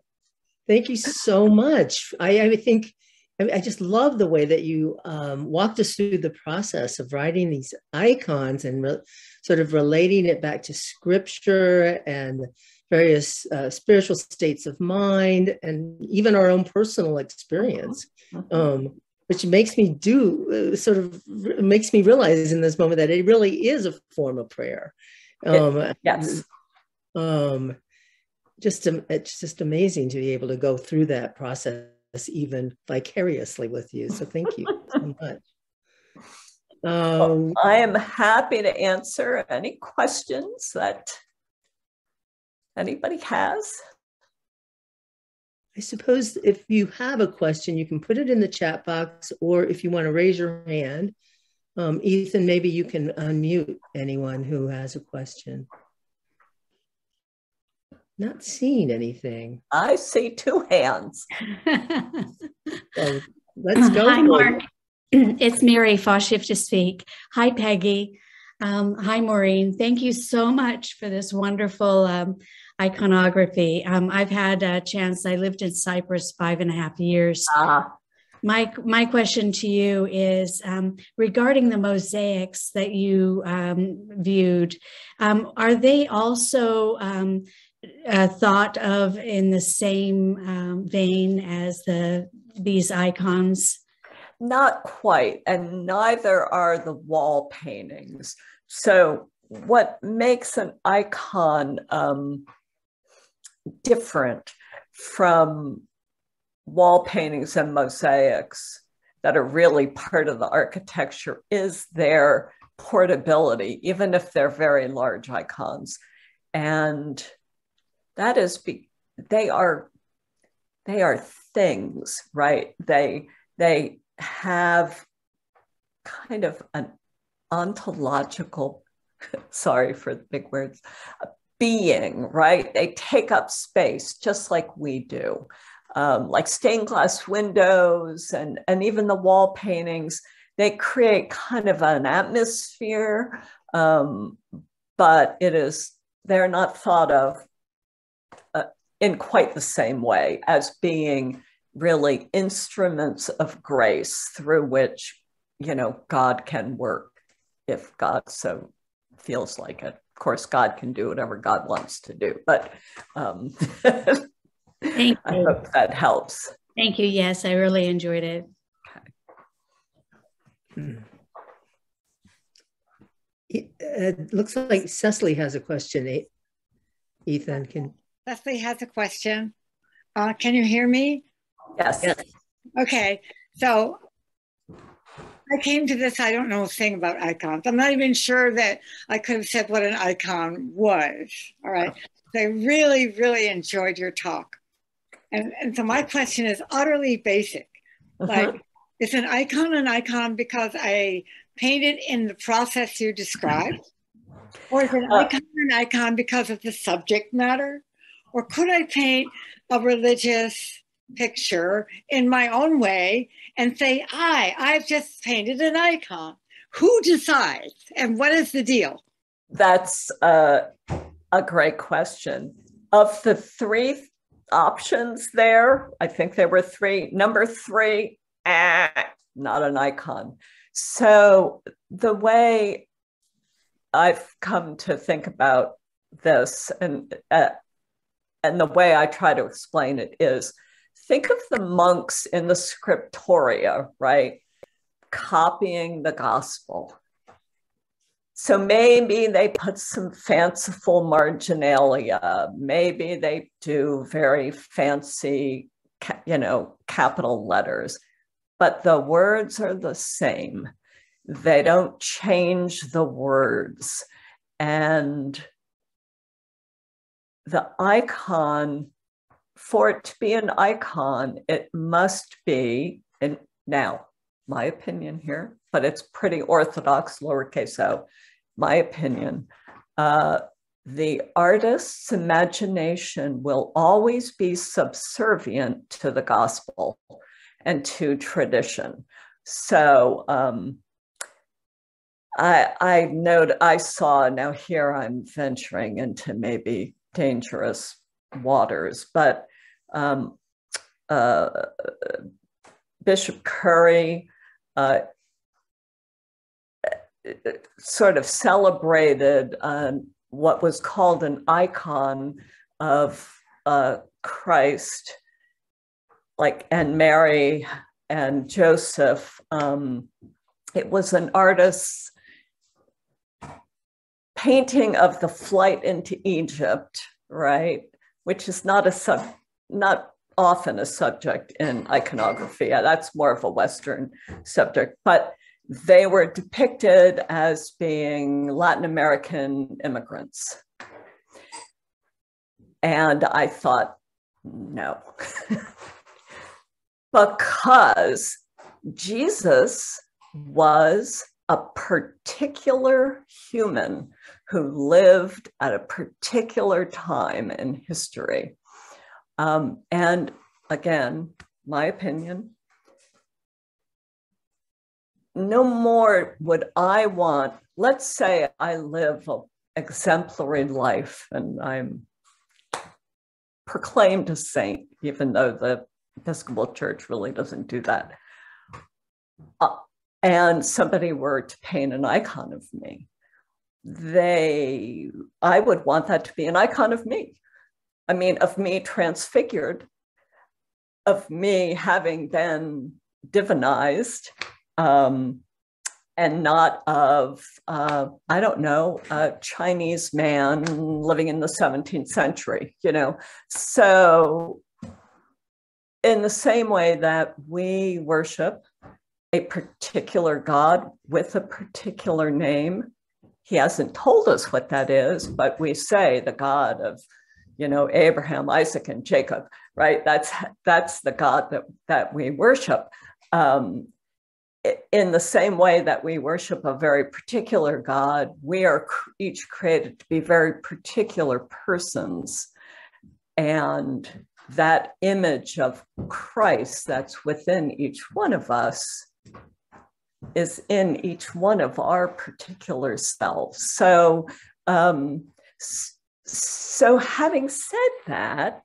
Thank you so much. I, I think I, just love the way that you um, walked us through the process of writing these icons and re- sort of relating it back to scripture and various uh, spiritual states of mind and even our own personal experience mm-hmm. um, which makes me do uh, sort of makes me realize in this moment that it really is a form of prayer um, yes. um, just it's just amazing to be able to go through that process even vicariously with you. So thank you so much. Um, well, I am happy to answer any questions that anybody has? I suppose if you have a question, you can put it in the chat box, or if you want to raise your hand, um, Ethan, maybe you can unmute anyone who has a question. Not seeing anything. I see two hands. so let's go. Hi, Mark. it's Mary Foshif to speak. Hi, Peggy. Um, hi, Maureen. Thank you so much for this wonderful um, iconography. Um, I've had a chance, I lived in Cyprus five and a half years. Uh-huh. My, my question to you is um, regarding the mosaics that you um, viewed, um, are they also um, uh, thought of in the same um, vein as the these icons? Not quite, and neither are the wall paintings. So, what makes an icon different from wall paintings and mosaics that are really part of the architecture is their portability, even if they're very large icons. And that is be, they are they are things, right? They they have kind of an ontological, sorry for the big words, being, right? They take up space just like we do. Um, like stained glass windows and, and even the wall paintings, they create kind of an atmosphere, um, but it is, they're not thought of uh, in quite the same way as being really instruments of grace through which, you know, God can work if God so feels like it. Of course, God can do whatever God wants to do, but um, Thank I you. hope that helps. Thank you. Yes, I really enjoyed it. Okay. It looks like Cecily has a question. Ethan, can Cecily has a question. Uh, can you hear me? Yes. yes. Okay. So I came to this, I don't know a thing about icons. I'm not even sure that I could have said what an icon was. All right. So I really, really enjoyed your talk. And, and so my question is utterly basic. Uh-huh. Like, is an icon an icon because I painted in the process you described? Or is an uh, icon an icon because of the subject matter? Or could I paint a religious picture in my own way and say, I, I've just painted an icon. Who decides and what is the deal? That's a, a great question. Of the three options there, I think there were three. Number three, ah, not an icon. So the way I've come to think about this and uh, and the way I try to explain it is think of the monks in the scriptoria, right? Copying the gospel. So maybe they put some fanciful marginalia. Maybe they do very fancy, you know, capital letters, but the words are the same. They don't change the words. And the icon for it to be an icon, it must be, and now, my opinion here, but it's pretty orthodox, lowercase o, my opinion. Uh, the artist's imagination will always be subservient to the gospel and to tradition. So um, I, I note I saw now here I'm venturing into maybe dangerous waters. But um, uh, Bishop Curry uh, sort of celebrated uh, what was called an icon of uh, Christ, like and Mary and Joseph. Um, it was an artist's painting of the flight into Egypt, right? which is not a sub, not often a subject in iconography. That's more of a Western subject, but they were depicted as being Latin American immigrants. And I thought, no. because Jesus was a particular human who lived at a particular time in history. Um, and again, my opinion, no more would I want, let's say I live an exemplary life and I'm proclaimed a saint, even though the Episcopal Church really doesn't do that. Uh, and somebody were to paint an icon of me, they, I would want that to be an icon of me. I mean, of me transfigured, of me having been divinized, um, and not of, uh, I don't know, a Chinese man living in the 17th century, you know. So, in the same way that we worship a particular God with a particular name, he hasn't told us what that is, but we say the God of, you know, Abraham, Isaac, and Jacob, right? That's that's the God that that we worship. Um, in the same way that we worship a very particular God, we are each created to be very particular persons. And that image of Christ that's within each one of us is in each one of our particular selves. So, um, so having said that,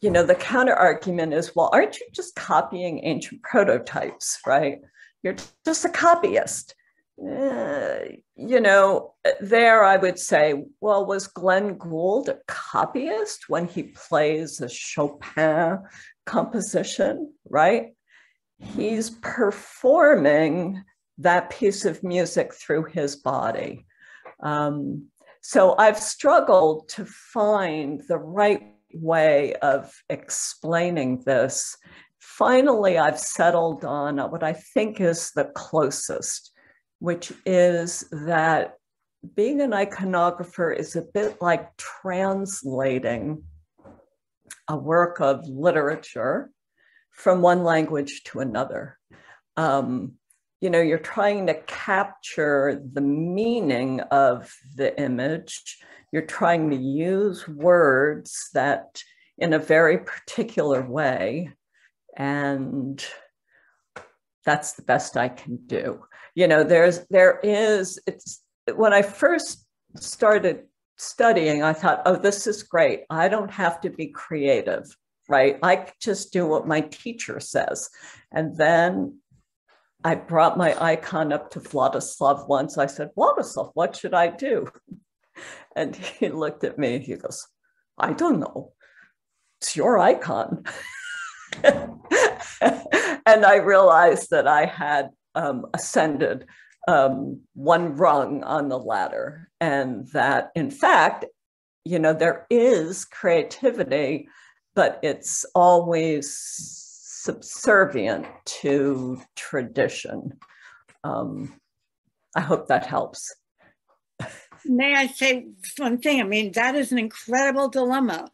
you know, the counter argument is, well, aren't you just copying ancient prototypes, right? You're just a copyist. Uh, you know, there I would say, well, was Glenn Gould a copyist when he plays a Chopin composition, right? He's performing that piece of music through his body. Um, so I've struggled to find the right way of explaining this. Finally, I've settled on what I think is the closest, which is that being an iconographer is a bit like translating a work of literature from one language to another. Um, you know, you're trying to capture the meaning of the image you're trying to use words that in a very particular way. And that's the best I can do. You know, there's, there is, it's, when I first started studying, I thought, oh, this is great. I don't have to be creative, right? I just do what my teacher says. And then I brought my icon up to Vladislav once. I said, Vladislav, what should I do? And he looked at me, he goes, I don't know. It's your icon. and I realized that I had um, ascended um, one rung on the ladder, and that in fact, you know, there is creativity, but it's always subservient to tradition. Um, I hope that helps may I say one thing? I mean, that is an incredible dilemma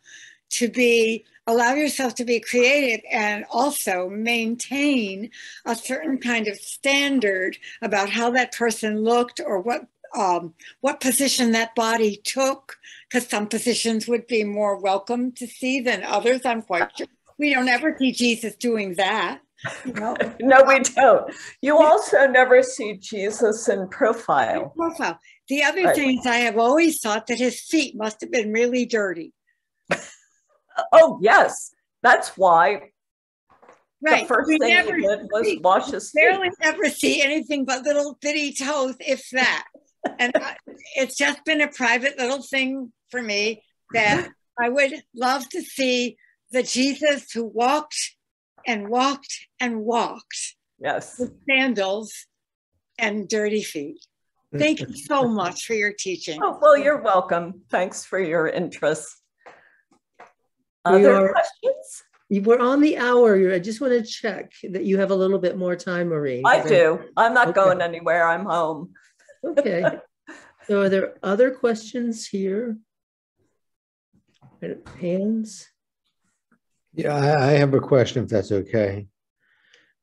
to be allow yourself to be creative and also maintain a certain kind of standard about how that person looked or what um, what position that body took because some positions would be more welcome to see than others i'm quite sure we don't ever see jesus doing that no. no, we don't. You also never see Jesus in profile. profile. The other right. thing is, I have always thought that his feet must have been really dirty. oh yes, that's why. Right. The first we thing never he did was wash his feet. Barely ever see anything but little bitty toes, if that. and I, it's just been a private little thing for me that I would love to see the Jesus who walked and walked and walked. Yes. With sandals and dirty feet. Thank you so much for your teaching. Oh, well, you're welcome. Thanks for your interest. Other are, questions? We're on the hour. I just want to check that you have a little bit more time, Marie. I do. I'm not okay. going anywhere. I'm home. okay. So are there other questions here? Hands? Yeah, I have a question if that's okay.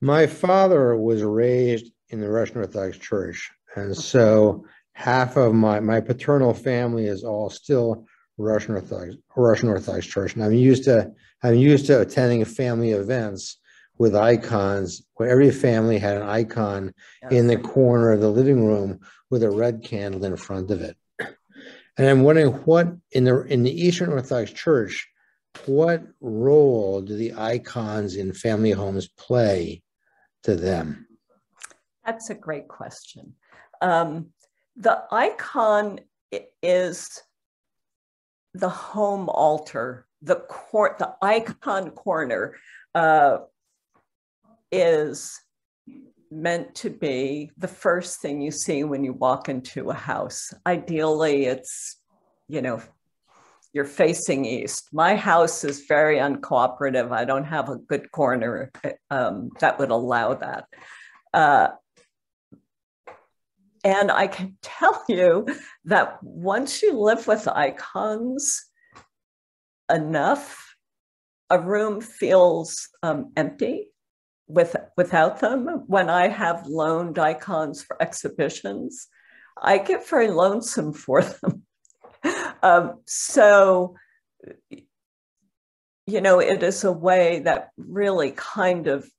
My father was raised in the Russian Orthodox Church. And so half of my, my paternal family is all still Russian Orthodox, Russian Orthodox Church. And I'm used to, I'm used to attending family events with icons, where every family had an icon in the corner of the living room with a red candle in front of it. And I'm wondering what in the in the Eastern Orthodox Church, what role do the icons in family homes play to them? That's a great question. Um, the icon is the home altar, the cor- the icon corner uh, is meant to be the first thing you see when you walk into a house. Ideally, it's, you know, you're facing east. My house is very uncooperative. I don't have a good corner um, that would allow that. Uh, and I can tell you that once you live with icons enough, a room feels um, empty with, without them. When I have loaned icons for exhibitions, I get very lonesome for them. um, so, you know, it is a way that really kind of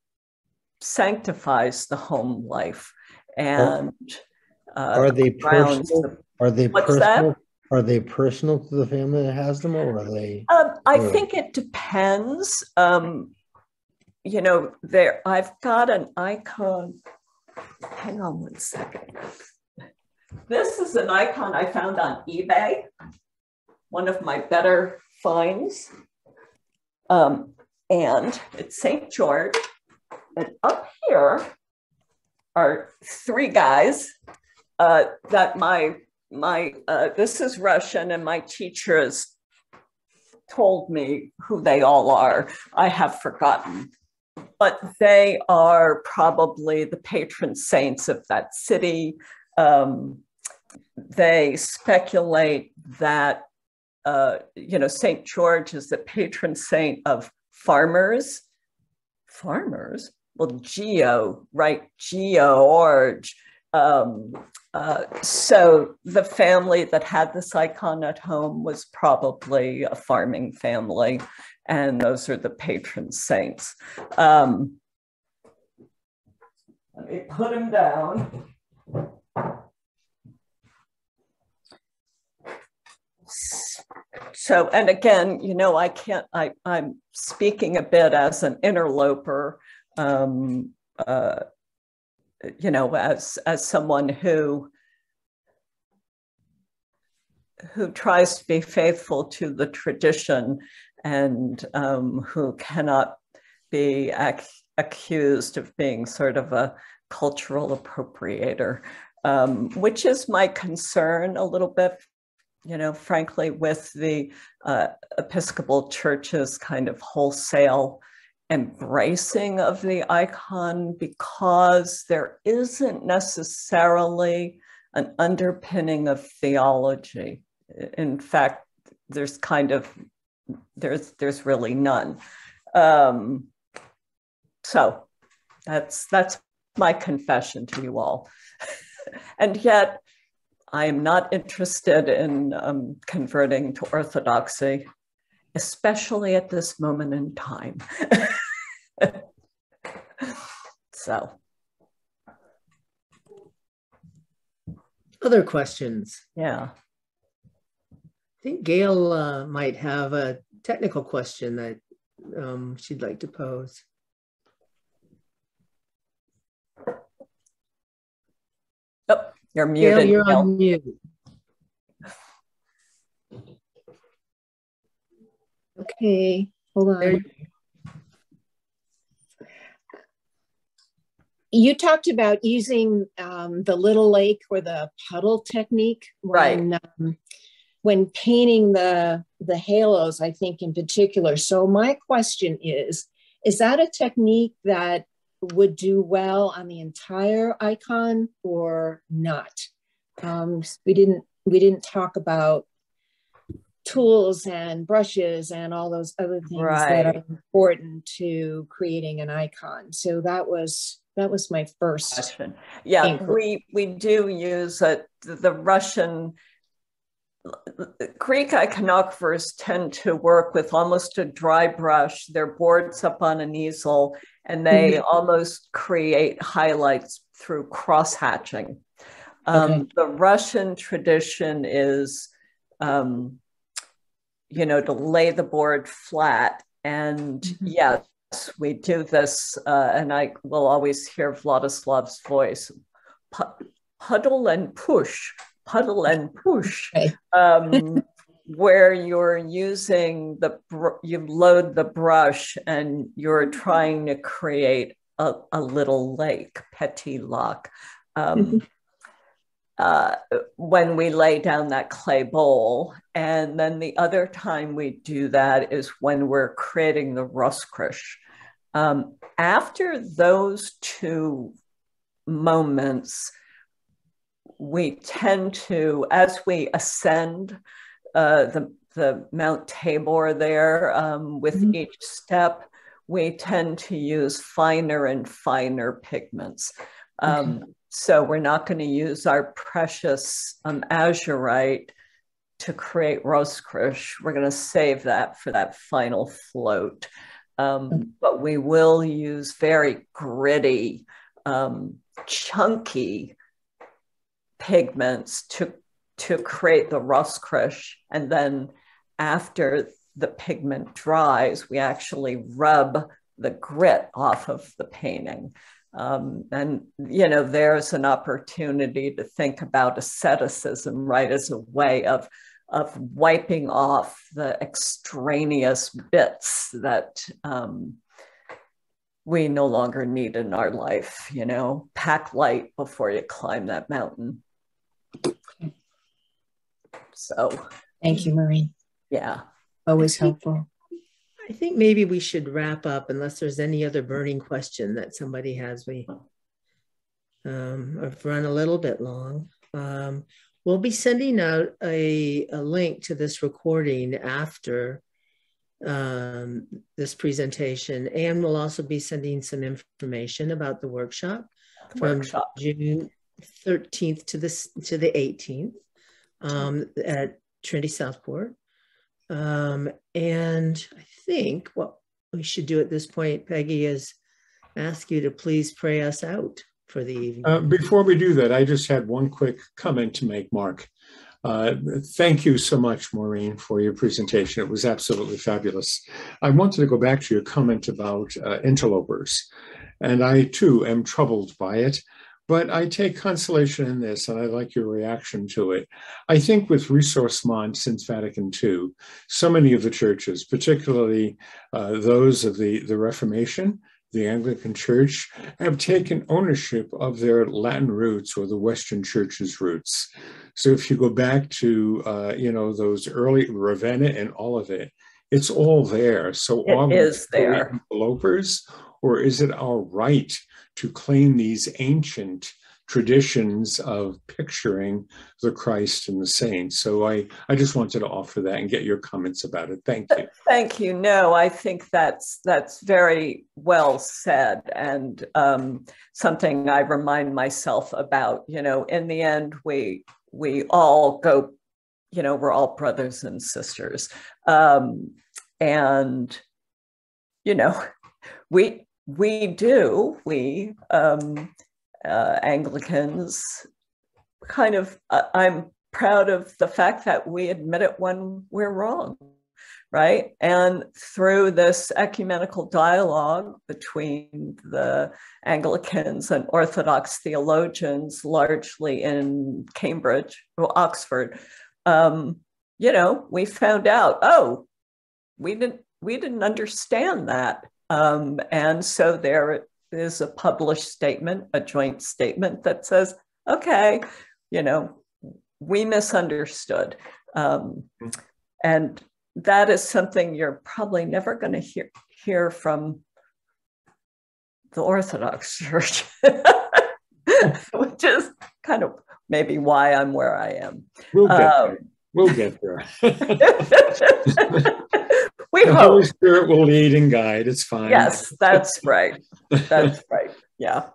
sanctifies the home life. And uh, are they personal? Are they personal? That? Are they personal to the family that has them, or are they? Um, I or... think it depends. Um, you know, there I've got an icon. Hang on one second. This is an icon I found on eBay, one of my better finds. Um, and it's St. George. And up here are three guys uh, that my my uh, this is Russian and my teachers told me who they all are. I have forgotten but they are probably the patron saints of that city. Um, they speculate that, uh, you know, St. George is the patron saint of farmers. Farmers? Well, Geo, right? Geo George. Um, uh, so the family that had this icon at home was probably a farming family and those are the patron saints. Um, let me put him down. So, and again, you know, I can't, I, I'm speaking a bit as an interloper, um, uh, you know, as, as someone who, who tries to be faithful to the tradition and um, who cannot be ac- accused of being sort of a cultural appropriator, um, which is my concern a little bit, you know, frankly, with the uh, Episcopal Church's kind of wholesale embracing of the icon because there isn't necessarily an underpinning of theology. In fact, there's kind of there's there's really none. Um, so that's that's my confession to you all. and yet, I am not interested in um, converting to Orthodoxy, especially at this moment in time. so. Other questions? Yeah. I think Gail uh, might have a technical question that um, she'd like to pose. Oh, you're muted. Gail, you're Gail. on mute. Okay, hold on. You talked about using um, the little lake or the puddle technique when, right. Um, when painting the the halos i think in particular so my question is is that a technique that would do well on the entire icon or not um, we didn't we didn't talk about tools and brushes and all those other things right. that are important to creating an icon so that was that was my first question yeah inquiry. we we do use a, the russian Greek iconographers tend to work with almost a dry brush. Their boards up on an easel, and they mm-hmm. almost create highlights through cross hatching. Um, okay. The Russian tradition is, um, you know, to lay the board flat. And mm-hmm. yes, we do this, uh, and I will always hear Vladislav's voice puddle and push puddle and push, okay. um, where you're using the, you load the brush and you're trying to create a, a little lake, petit lac. Um, mm-hmm. Uh, when we lay down that clay bole. And then the other time we do that is when we're creating the roskrysh. Um, after those two moments, we tend to, as we ascend uh, the, the Mount Tabor there um, with mm-hmm. each step, we tend to use finer and finer pigments. Um, okay. So we're not going to use our precious um, azurite to create roskrysh. We're going to save that for that final float. Um, mm. but we will use very gritty, um, chunky pigments to, to create the roskrysh. And then after the pigment dries, we actually rub the grit off of the painting. Um, and, you know, there's an opportunity to think about asceticism, right, as a way of, of wiping off the extraneous bits that um, we no longer need in our life, you know, pack light before you climb that mountain. So thank you, Marie. Yeah. Always helpful. I think maybe we should wrap up unless there's any other burning question that somebody has. We um, have run a little bit long. Um, we'll be sending out a, a link to this recording after um, this presentation, and we'll also be sending some information about the workshop from workshop. June 13th to the, to the 18th um, at Trinity Southport. Um, and I think what we should do at this point, Peggy, is ask you to please pray us out for the evening. Uh, before we do that, I just had one quick comment to make, Mark. Uh, thank you so much, Maureen, for your presentation. It was absolutely fabulous. I wanted to go back to your comment about uh, interlopers, and I too am troubled by it. But I take consolation in this, and I like your reaction to it. I think with ressourcement since Vatican II, so many of the churches, particularly uh, those of the, the Reformation, the Anglican Church, have taken ownership of their Latin roots or the Western Church's roots. So if you go back to, uh, you know, those early Ravenna and all of it, it's all there. So all is there. Interlopers, or is it our right to claim these ancient traditions of picturing the Christ and the saints. So I, I just wanted to offer that and get your comments about it. Thank you. Thank you. No, I think that's that's very well said and um, something I remind myself about. You know, in the end, we we all go. You know, we're all brothers and sisters, um, and you know, we we do, we um, uh, Anglicans, kind of, uh, I'm proud of the fact that we admit it when we're wrong, right? And through this ecumenical dialogue between the Anglicans and Orthodox theologians, largely in Cambridge, or Oxford, um, you know, we found out, oh, we didn't we didn't understand that um, and so there is a published statement, a joint statement that says, okay, you know, we misunderstood. Um, and that is something you're probably never going to hear, hear from the Orthodox Church, which is kind of maybe why I'm where I am. We'll get um, there. We'll get there. we the hope. Holy Spirit will lead and guide. It's fine. Yes, that's right. That's right. Yeah.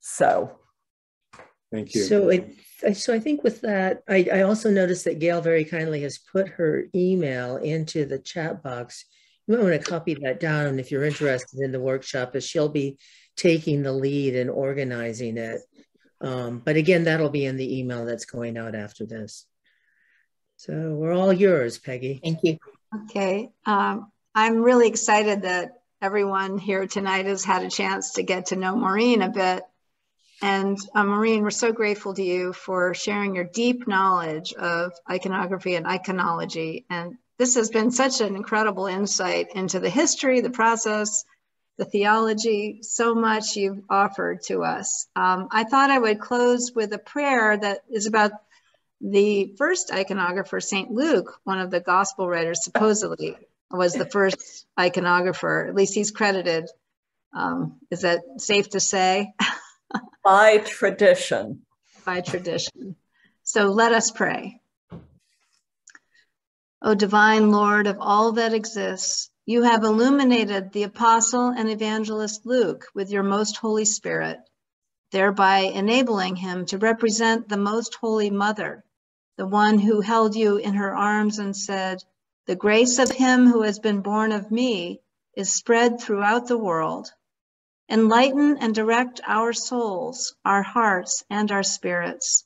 So. Thank you. So it so I think with that, I, I also noticed that Gail very kindly has put her email into the chat box. You might want to copy that down if you're interested in the workshop, as she'll be taking the lead and organizing it. Um, but again, that'll be in the email that's going out after this. So we're all yours, Peggy. Thank you. Okay. Um, I'm really excited that everyone here tonight has had a chance to get to know Maureen a bit. And uh, Maureen, we're so grateful to you for sharing your deep knowledge of iconography and iconology. And this has been such an incredible insight into the history, the process, the theology, so much you've offered to us. Um, I thought I would close with a prayer that is about the first iconographer, St. Luke, one of the gospel writers, supposedly was the first iconographer. At least he's credited. Um, is that safe to say? By tradition. By tradition. So let us pray. O divine Lord of all that exists, you have illuminated the apostle and evangelist Luke with your most holy spirit, thereby enabling him to represent the most holy mother, the one who held you in her arms and said, the grace of him who has been born of me is spread throughout the world. Enlighten and direct our souls, our hearts, and our spirits.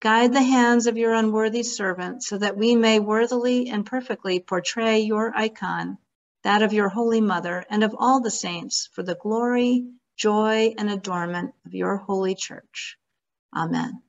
Guide the hands of your unworthy servant so that we may worthily and perfectly portray your icon, that of your Holy Mother and of all the saints, for the glory, joy, and adornment of your holy church. Amen.